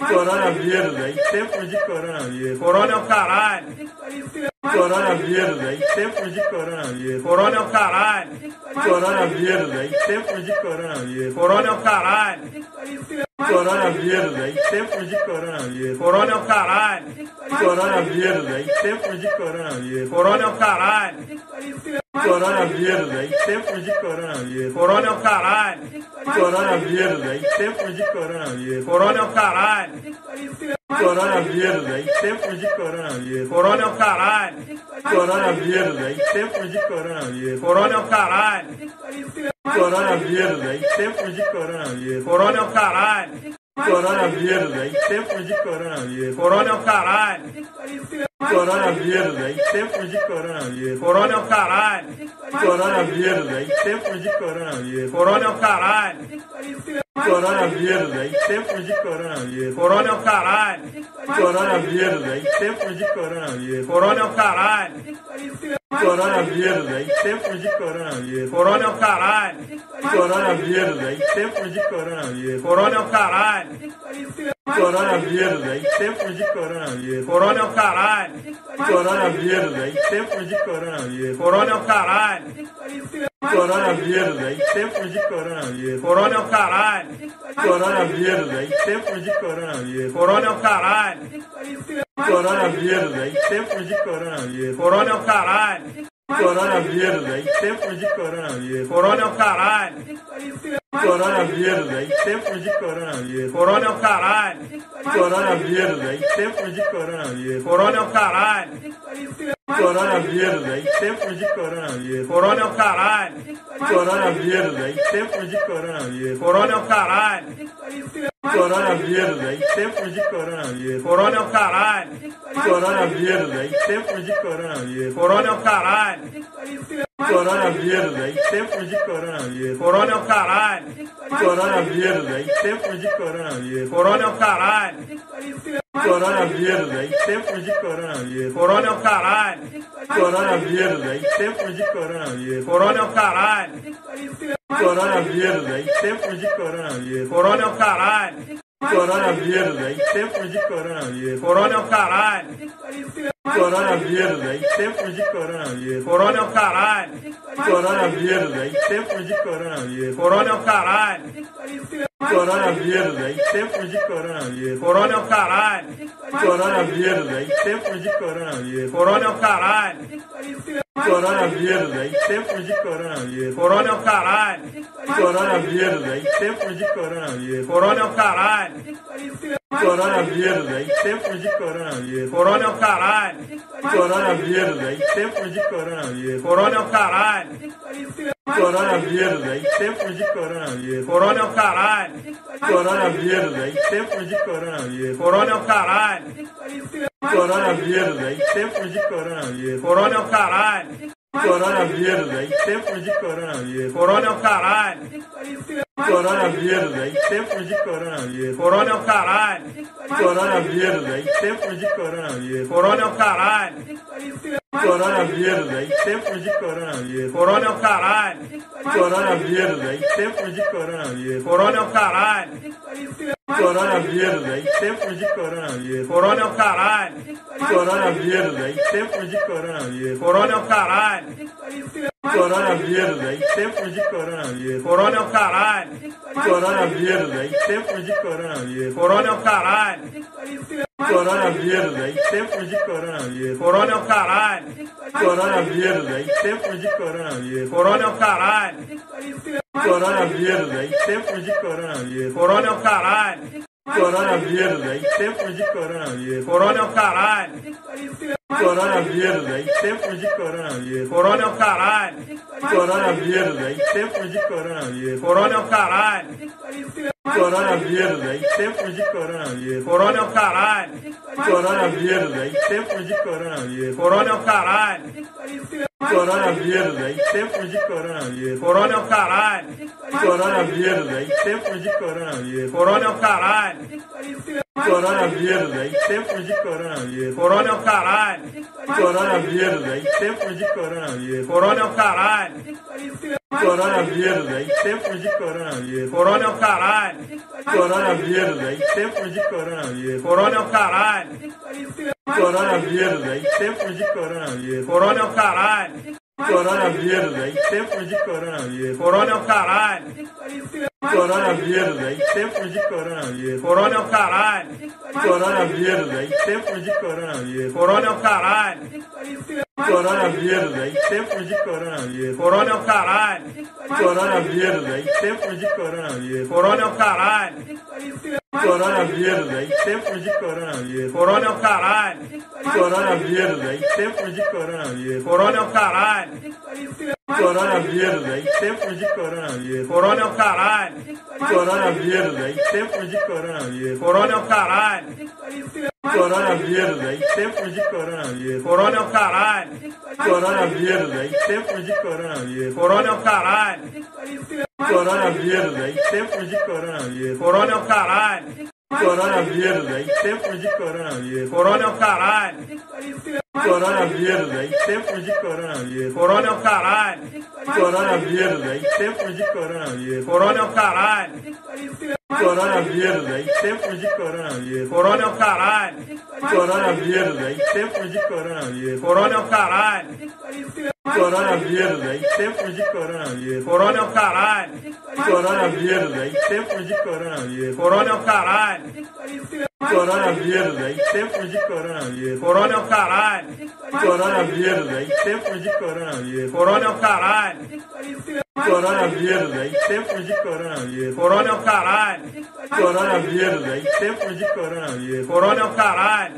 Coronavírus aí, tempo de coronavírus. Corona é o caralho. Coronavírus aí, tempo de coronavírus. Corona é o caralho. Coronavírus aí, tempo de coronavírus. Corona é o caralho. Coronavírus aí, tempo de coronavírus. Corona é o caralho. Coronavírus aí, tempo de coronavírus. Corona é o caralho. Coronavírus aí, tempo de coronavírus. Corona é o caralho. Coronavírus aí, tempo de coronavírus. Corona é o caralho. Coronavírus aí, tempo de coronavírus. Corona é o caralho. Coronavírus aí, tempo de coronavírus. Corona é o caralho. Coronavírus aí, tempo de coronavírus. Corona é o caralho. Coronavírus aí, tempo de coronavírus. Corona é o caralho. Coronavírus aí, tempo de coronavírus. Corona é o caralho. Coronavírus aí, tempo de coronavírus. Corona é o caralho. Coronavírus aí, tempo de coronavírus. Corona é o caralho. Coronavírus aí, tempo de coronavírus. Corona é o caralho. Coronavírus aí, tempo de coronavírus. Corona é o caralho. Coronavírus aí, tempo de coronavírus. Corona é o caralho. Coronavírus aí, tempo de coronavírus. Corona é o caralho. Coronavírus aí, tempo de coronavírus. Corona é o caralho. Coronavírus aí, tempo de coronavírus. Corona é o caralho. Coronavírus aí, tempo de coronavírus. Corona é o caralho. Coronavírus aí, tempo de coronavírus. Corona é o caralho. Coronavírus aí, tempo de coronavírus. Corona é o caralho. Coronavírus aí, tempo de coronavírus. Corona é o caralho. Coronavírus aí, tempo de coronavírus. Corona é o caralho. Coronavírus aí, tempo de coronavírus. Corona é o caralho. Coronavírus aí, tempo de coronavírus. Corona é o caralho. Coronavírus aí, tempo de coronavírus. Corona é o caralho. Coronavírus aí, tempo de coronavírus. Corona é o caralho. Coronavírus aí, tempo de coronavírus. Corona é o caralho. Coronavírus aí, tempo de coronavírus. Corona é o caralho. Coronavírus aí, tempo de coronavírus. Corona é o caralho. Coronavírus aí, tempo de coronavírus. Corona é o caralho. Coronavírus aí, tempo de coronavírus. Corona é o caralho. Coronavírus aí, tempo de coronavírus. Corona é o caralho. Coronavírus aí, tempo de coronavírus. Corona é o caralho. Coronavírus aí, tempo de coronavírus. Corona é o caralho. Coronavírus aí, tempo de coronavírus. Corona é o caralho. Coronavírus aí, tempo de coronavírus. Corona é o caralho. Coronavírus aí, tempo de coronavírus. Corona é o caralho. Coronavírus aí, tempo de coronavírus. Corona é o caralho. Coronavírus aí, tempo de coronavírus. Corona é o caralho. Coronavírus aí, tempo de coronavírus. Corona é o caralho. Coronavírus aí, tempo de coronavírus. Corona é o caralho. Coronavírus aí, tempo de coronavírus. Corona é o caralho. Coronavírus aí, tempo de coronavírus. Corona é o caralho. Coronavírus aí, tempo de coronavírus. Corona é o caralho. Coronavírus aí, tempo de coronavírus. Corona é o caralho. Coronavírus aí, tempo de coronavírus. Corona é o caralho. Coronavírus aí, tempo de coronavírus. Corona é o caralho. Coronavírus aí, tempo de coronavírus. Corona é o caralho. Coronavírus aí, tempo de coronavírus. Corona é o caralho. Coronavírus aí, tempo de coronavírus. Corona é o caralho. Coronavírus aí, tempo de coronavírus. Corona é o caralho. Coronavírus aí, tempo de coronavírus. Corona é o caralho. Coronavírus aí, tempo de coronavírus. Corona é o caralho. Coronavírus aí, tempo de coronavírus. Corona é o caralho. Coronavírus aí, tempo de coronavírus. Corona é o caralho. Coronavírus aí, tempo de coronavírus. Corona é o caralho. Coronavírus aí, tempo de coronavírus. Corona é o caralho. Coronavírus aí, tempo de coronavírus. Corona é o caralho. Coronavírus aí, tempo de coronavírus. Corona é o caralho. Coronavírus aí, tempo de coronavírus. Corona é o caralho. Coronavírus aí, tempo de coronavírus. Corona é o caralho. Coronavírus aí, tempo de coronavírus. Corona é o caralho. Coronavírus aí, tempo de coronavírus. Corona é o caralho. Coronavírus aí, tempo de coronavírus. Corona é o caralho. Coronavírus aí, tempo de coronavírus. Corona é o caralho. Coronavírus aí, tempo de coronavírus. Corona é o caralho. Coronavírus aí, tempo de coronavírus. Corona é o caralho. Coronavírus aí, tempo de coronavírus. Corona é o caralho. Coronavírus aí, tempo de coronavírus. Corona é o caralho. Coronavírus aí, tempo de coronavírus. Corona é o caralho. Coronavírus aí, tempo de coronavírus. Corona é o caralho. Coronavírus aí, tempo de coronavírus. Corona é o caralho. Coronavírus aí, tempo de coronavírus. Corona é o caralho. Coronavírus aí, tempo de coronavírus. Corona é o caralho. Coronavírus aí, tempo de coronavírus. Corona é o caralho. Coronavírus aí, tempo de coronavírus. Corona é o caralho. Coronavírus, aí tempo de coronavírus. Corona é o caralho. Coronavírus, aí tempo de coronavírus. Corona é o caralho. Coronavírus, aí tempo de coronavírus. Corona é o caralho. Coronavírus, aí tempo de coronavírus. Corona é o caralho. Coronavírus, aí tempo de coronavírus. Corona é o caralho. Coronavírus, aí tempo de coronavírus. Corona é o caralho. Coronavírus, aí tempo de coronavírus. Corona é o caralho. Coronavírus, aí tempo de coronavírus. Corona é o caralho. Coronavírus, aí tempo de coronavírus. Corona é o caralho. Coronavírus, aí tempo de coronavírus. Corona é o caralho. Coronavírus, aí tempo de coronavírus. Corona é o caralho. Coronavírus, aí tempo de coronavírus. Corona é o caralho. Coronavírus, aí tempo de coronavírus. Corona é o caralho. Coronavírus, aí tempo de coronavírus. Corona é o caralho.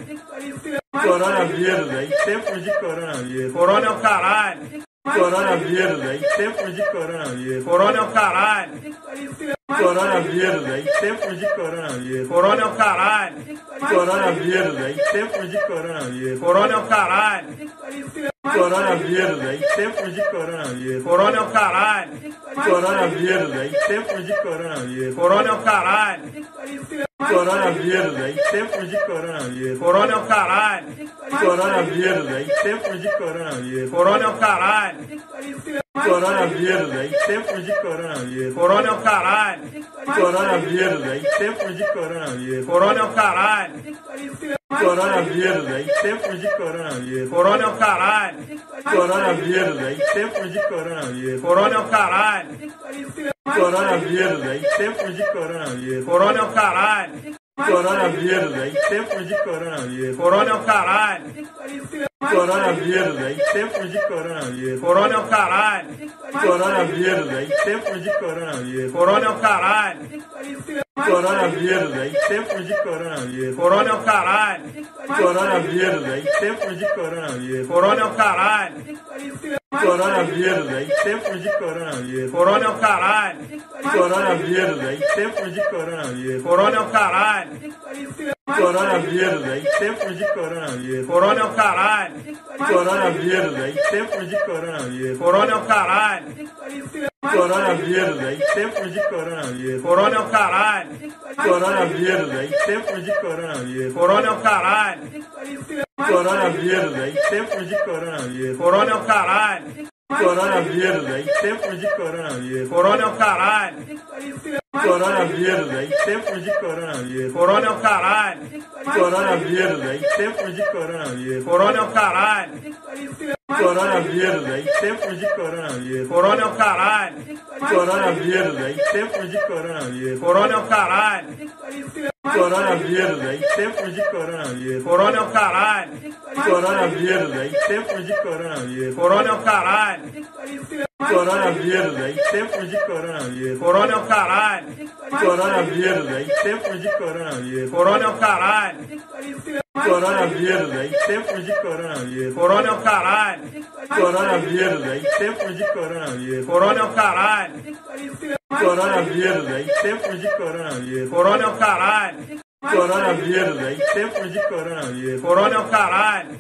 Coronavírus, aí tempo de coronavírus. Corona é o caralho. Coronavírus, aí tempo de coronavírus. Corona é o caralho. Coronavírus, aí tempo de coronavírus. Corona é o caralho. Coronavírus, aí tempo de coronavírus. Corona é o caralho. Coronavírus, aí tempo de coronavírus. Corona é o caralho. Coronavírus, aí tempo de coronavírus. Corona é o caralho. Coronavírus, aí tempo de coronavírus. Corona é o caralho. Coronavírus, aí tempo de coronavírus. Corona é o caralho. Coronavírus, aí tempo de coronavírus. Corona é o caralho. Coronavírus, aí tempo de coronavírus. Corona é o caralho. Coronavírus, aí tempo de coronavírus. Corona é o caralho. Coronavírus, aí tempo de coronavírus. Corona é o caralho. Coronavírus, aí tempo de coronavírus. Corona é o caralho. Coronavírus, aí tempo de coronavírus. Corona é o caralho. Coronavírus, aí tempo de coronavírus. Corona é o caralho. Coronavírus, aí tempo de coronavírus. Corona é o caralho. Coronavírus, aí tempo de coronavírus. Corona é o caralho. Coronavírus, aí tempo de coronavírus. Corona é o caralho. Coronavírus, aí tempo de coronavírus. Corona é o caralho. Coronavírus, aí tempo de coronavírus. Corona é o caralho. Coronavírus, aí tempo de coronavírus. Corona é o caralho. Coronavírus, aí tempo de coronavírus. Corona é o caralho. Coronavírus, aí tempo de coronavírus. Corona é o caralho. Coronavírus, aí tempo de coronavírus. Corona é o caralho. Coronavírus, aí tempo de coronavírus. Corona é o caralho. Coronavírus, aí tempo de coronavírus. Corona é o caralho. Coronavírus, aí tempo de coronavírus. Corona é o caralho. Coronavírus, aí tempo de coronavírus. Corona é o caralho. Coronavírus, aí tempo de coronavírus. Corona é o caralho. Coronavírus, aí tempo de coronavírus. Corona é o caralho. Coronavírus, aí tempo de coronavírus. Corona é o caralho. Coronavírus, aí tempo de coronavírus. Corona é o caralho. Coronavírus, aí tempo de coronavírus. Corona é o caralho. Coronavírus, aí tempo de coronavírus. Corona é o caralho. Coronavírus, aí tempo de coronavírus. Corona é o caralho. Coronavírus, aí tempo de coronavírus. Corona é o caralho. Coronavírus, aí tempo de coronavírus. Corona é o caralho. Coronavírus, aí tempo de coronavírus. Corona é o caralho.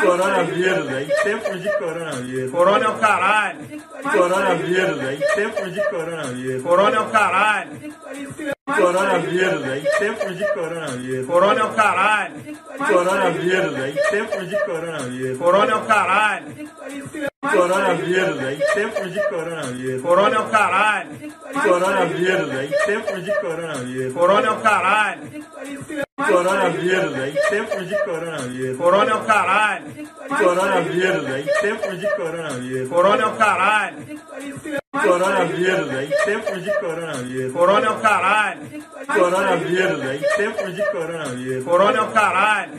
Coronavírus, aí tempo de coronavírus. Corona é o caralho. Coronavírus, aí tempo de coronavírus. Corona é o caralho. Coronavírus, aí tempo de coronavírus. Corona é o caralho. Coronavírus, aí tempo de coronavírus. Corona é o caralho. Coronavírus, aí tempo de coronavírus. Corona é o caralho. Coronavírus, aí tempo de coronavírus. Corona é o caralho. Coronavírus, aí tempo de coronavírus. Corona é o caralho. Coronavírus, aí tempo de coronavírus. Corona é o caralho. Coronavírus, aí tempo de coronavírus. Corona é o caralho. Coronavírus, aí tempo de coronavírus. Corona é o caralho.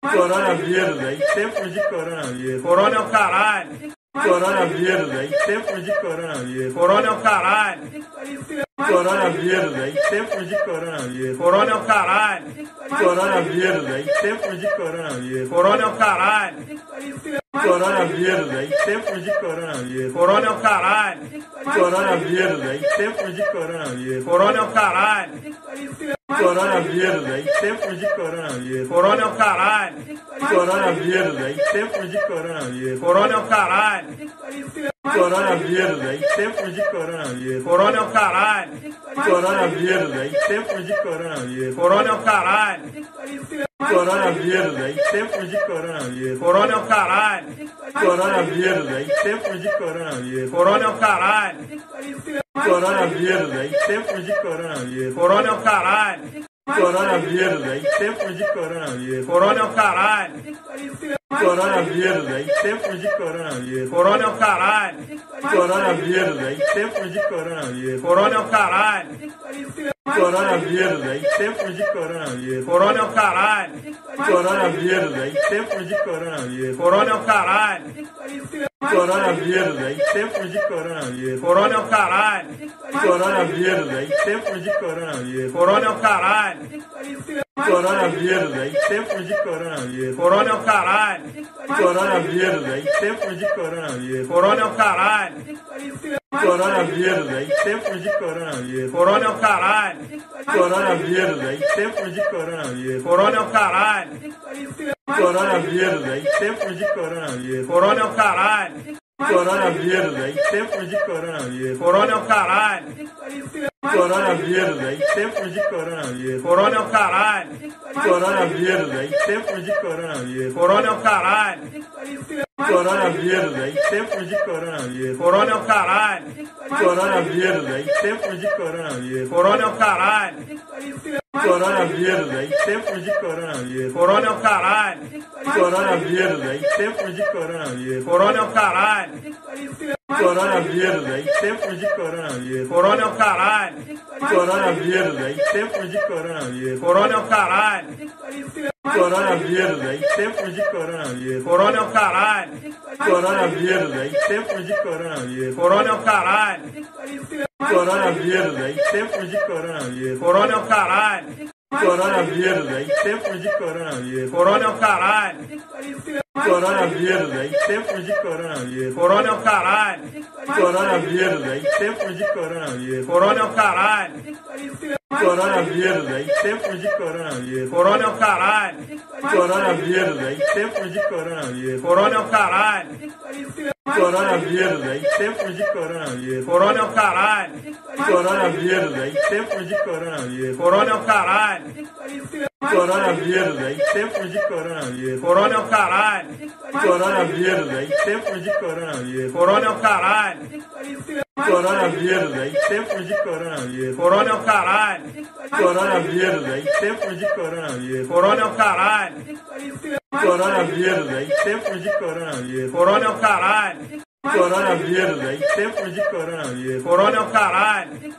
Coronavírus, aí tempo de coronavírus. Corona é o caralho. Coronavírus, aí tempo de coronavírus. Corona é o caralho. Coronavírus, aí tempo de coronavírus. Corona é o caralho. Coronavírus, aí tempo de coronavírus. Corona é o caralho. Coronavírus, aí tempo de coronavírus. Corona é o caralho. Coronavírus, aí tempo de coronavírus. Corona é o caralho. Coronavírus aí, tempos de coronavírus. Corona é o caralho. Coronavírus aí, tempos de coronavírus. Corona é o caralho. Coronavírus aí, tempos de coronavírus. Corona é o caralho. Coronavírus aí, tempos de coronavírus. Corona é o caralho. Coronavírus aí, tempos de coronavírus. Corona é o caralho. Coronavírus aí, tempos de coronavírus. Corona é o caralho. Coronavírus aí, tempos de coronavírus. Corona é o caralho. Coronavírus aí, tempos de coronavírus. Corona é o caralho. Coronavírus aí, tempos de coronavírus. Corona é o caralho. Coronavírus aí, tempos de coronavírus. Corona é o caralho. Coronavírus aí, tempos de coronavírus. Corona é o caralho. Coronavírus aí, tempos de coronavírus. Corona é o caralho. Coronavírus aí, tempos de coronavírus. Corona é o caralho. Coronavírus aí, tempos de coronavírus. Corona é o caralho. Coronavírus aí, tempos de coronavírus. Corona é o caralho. Coronavírus aí, tempos de coronavírus. Corona é o caralho. Coronavírus aí, tempos de coronavírus. Corona é o caralho. Coronavírus aí, tempos de coronavírus. Corona é o caralho. Coronavírus aí, tempos de coronavírus. Corona é o caralho. Coronavírus aí, tempos de coronavírus. Corona é o caralho. Coronavírus aí, tempos de coronavírus. Corona é o caralho. Coronavírus aí, tempos de coronavírus. Corona é o caralho. Coronavírus aí, tempos de coronavírus. Corona é o caralho. Coronavírus aí, tempos de coronavírus. Corona é o caralho. Coronavírus aí, tempos de coronavírus. Corona é o caralho. Coronavírus aí, tempos de coronavírus. Corona é o caralho. Coronavírus aí, tempos de coronavírus. Corona é o caralho. Coronavírus aí, tempos de coronavírus. Corona é o caralho. Coronavírus aí, tempos de coronavírus. Corona é o caralho. Coronavírus aí, tempos de coronavírus. Corona é o caralho. Coronavírus aí, tempos de coronavírus. Corona é o caralho. Coronavírus aí, tempos de coronavírus. Corona é o caralho. Coronavírus aí, tempos de coronavírus. Corona é o caralho. Coronavírus aí, tempos de coronavírus. Corona é o caralho. Coronavírus aí, tempos de coronavírus. Corona é o caralho. Coronavírus aí, tempos de coronavírus. Corona é o caralho. Coronavírus aí, tempos de coronavírus. Corona é o caralho. Coronavírus aí, tempos de coronavírus. Corona é o caralho. Coronavírus aí, tempos de coronavírus. Corona é o caralho. Coronavírus aí, tempos de coronavírus. Corona é o caralho. Coronavírus aí, tempos de coronavírus. Corona é o caralho. Coronavírus aí, tempos de coronavírus. Corona é o caralho. Coronavírus aí, tempos de coronavírus. Corona é o caralho. Coronavírus aí, tempos de coronavírus. Corona é o caralho.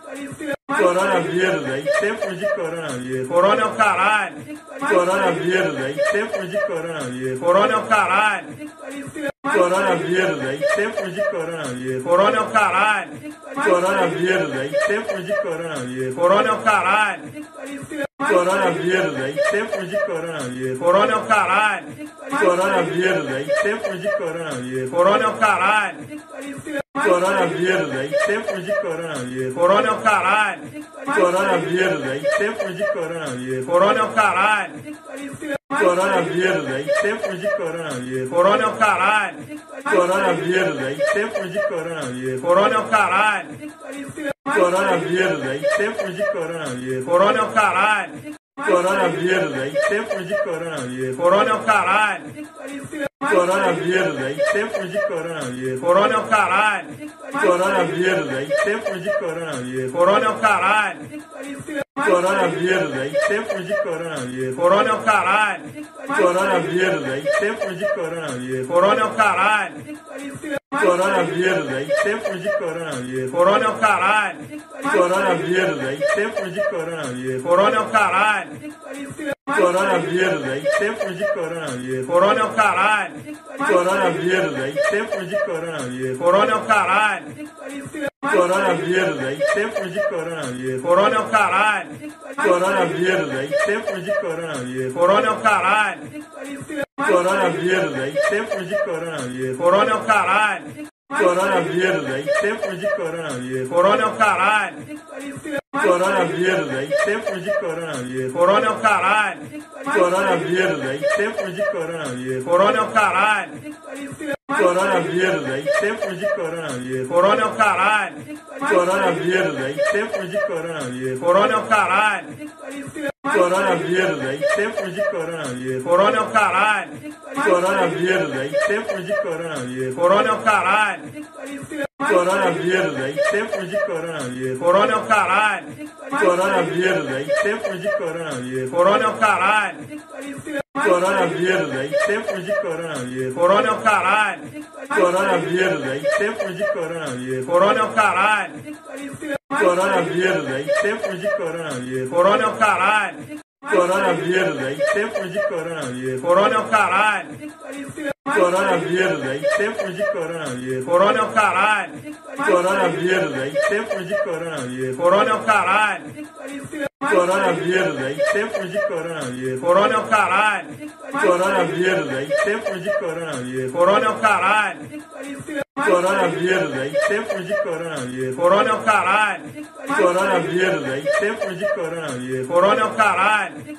Coronavírus aí, tempos de coronavírus. Corona é o caralho. Coronavírus aí, tempos de coronavírus. Corona é o caralho. Coronavírus aí, tempos de coronavírus. Corona é o caralho. Coronavírus aí, tempos de coronavírus. Corona é o caralho. Coronavírus aí, tempos de coronavírus. Corona é o caralho. Coronavírus aí, tempos de coronavírus. Corona é o caralho. Coronavírus aí, tempos de coronavírus. Corona é o caralho. Coronavírus aí, tempos de coronavírus. Corona é o caralho. Coronavírus aí, tempos de coronavírus. Corona é o caralho. Coronavírus aí, tempos de coronavírus. Corona é o caralho. Coronavírus aí, tempos de coronavírus. Corona é o caralho. Coronavírus aí, tempos de coronavírus. Corona é o caralho. Coronavírus aí, tempos de coronavírus. Corona é o caralho. Coronavírus aí, tempos de coronavírus. Corona é o caralho. Coronavírus aí, tempos de coronavírus. Corona é o caralho. Coronavírus aí, tempos de coronavírus. Corona é o caralho. Coronavírus aí, tempos de coronavírus. Corona é o caralho. Coronavírus aí, tempos de coronavírus. Corona é o caralho. Coronavírus aí, tempos de coronavírus. Corona é o caralho. Coronavírus aí, tempos de coronavírus. Corona é o caralho. Coronavírus aí, tempos de coronavírus. Corona é o caralho. Coronavírus aí, tempos de coronavírus. Corona é o caralho. Coronavírus aí, tempos de coronavírus. Corona é o caralho. Coronavírus aí, tempos de coronavírus. Corona é o caralho. Coronavírus, aí tempo de coronavírus. Corona é o caralho. Coronavírus, aí tempo de coronavírus. Corona é o caralho. Coronavírus, aí tempo de coronavírus. Corona é o caralho. Coronavírus, aí tempo de coronavírus. Corona é o caralho. Coronavírus, aí tempo de coronavírus. Corona é o caralho. Coronavírus, aí tempo de coronavírus. Corona é o caralho. Coronavírus, aí tempo de coronavírus. Corona é o caralho. Coronavírus, aí tempo de coronavírus. Corona é o caralho. Coronavírus, aí tempo de coronavírus. Corona é o caralho. Coronavírus, aí tempo de coronavírus. Corona é o caralho. Coronavírus, aí tempo de coronavírus. Corona é o caralho. Coronavírus, aí tempo de coronavírus. Corona é o caralho. Coronavírus, aí tempo de coronavírus. Corona é o caralho. Coronavírus, aí tempo de coronavírus. Corona é o caralho. Coronavírus, aí tempo de coronavírus. Corona é o caralho. Coronavírus, aí tempo de coronavírus. Corona é o caralho. Coronavírus, aí tempo de coronavírus. Corona é o caralho. Coronavírus, aí tempo de coronavírus. Corona é o caralho.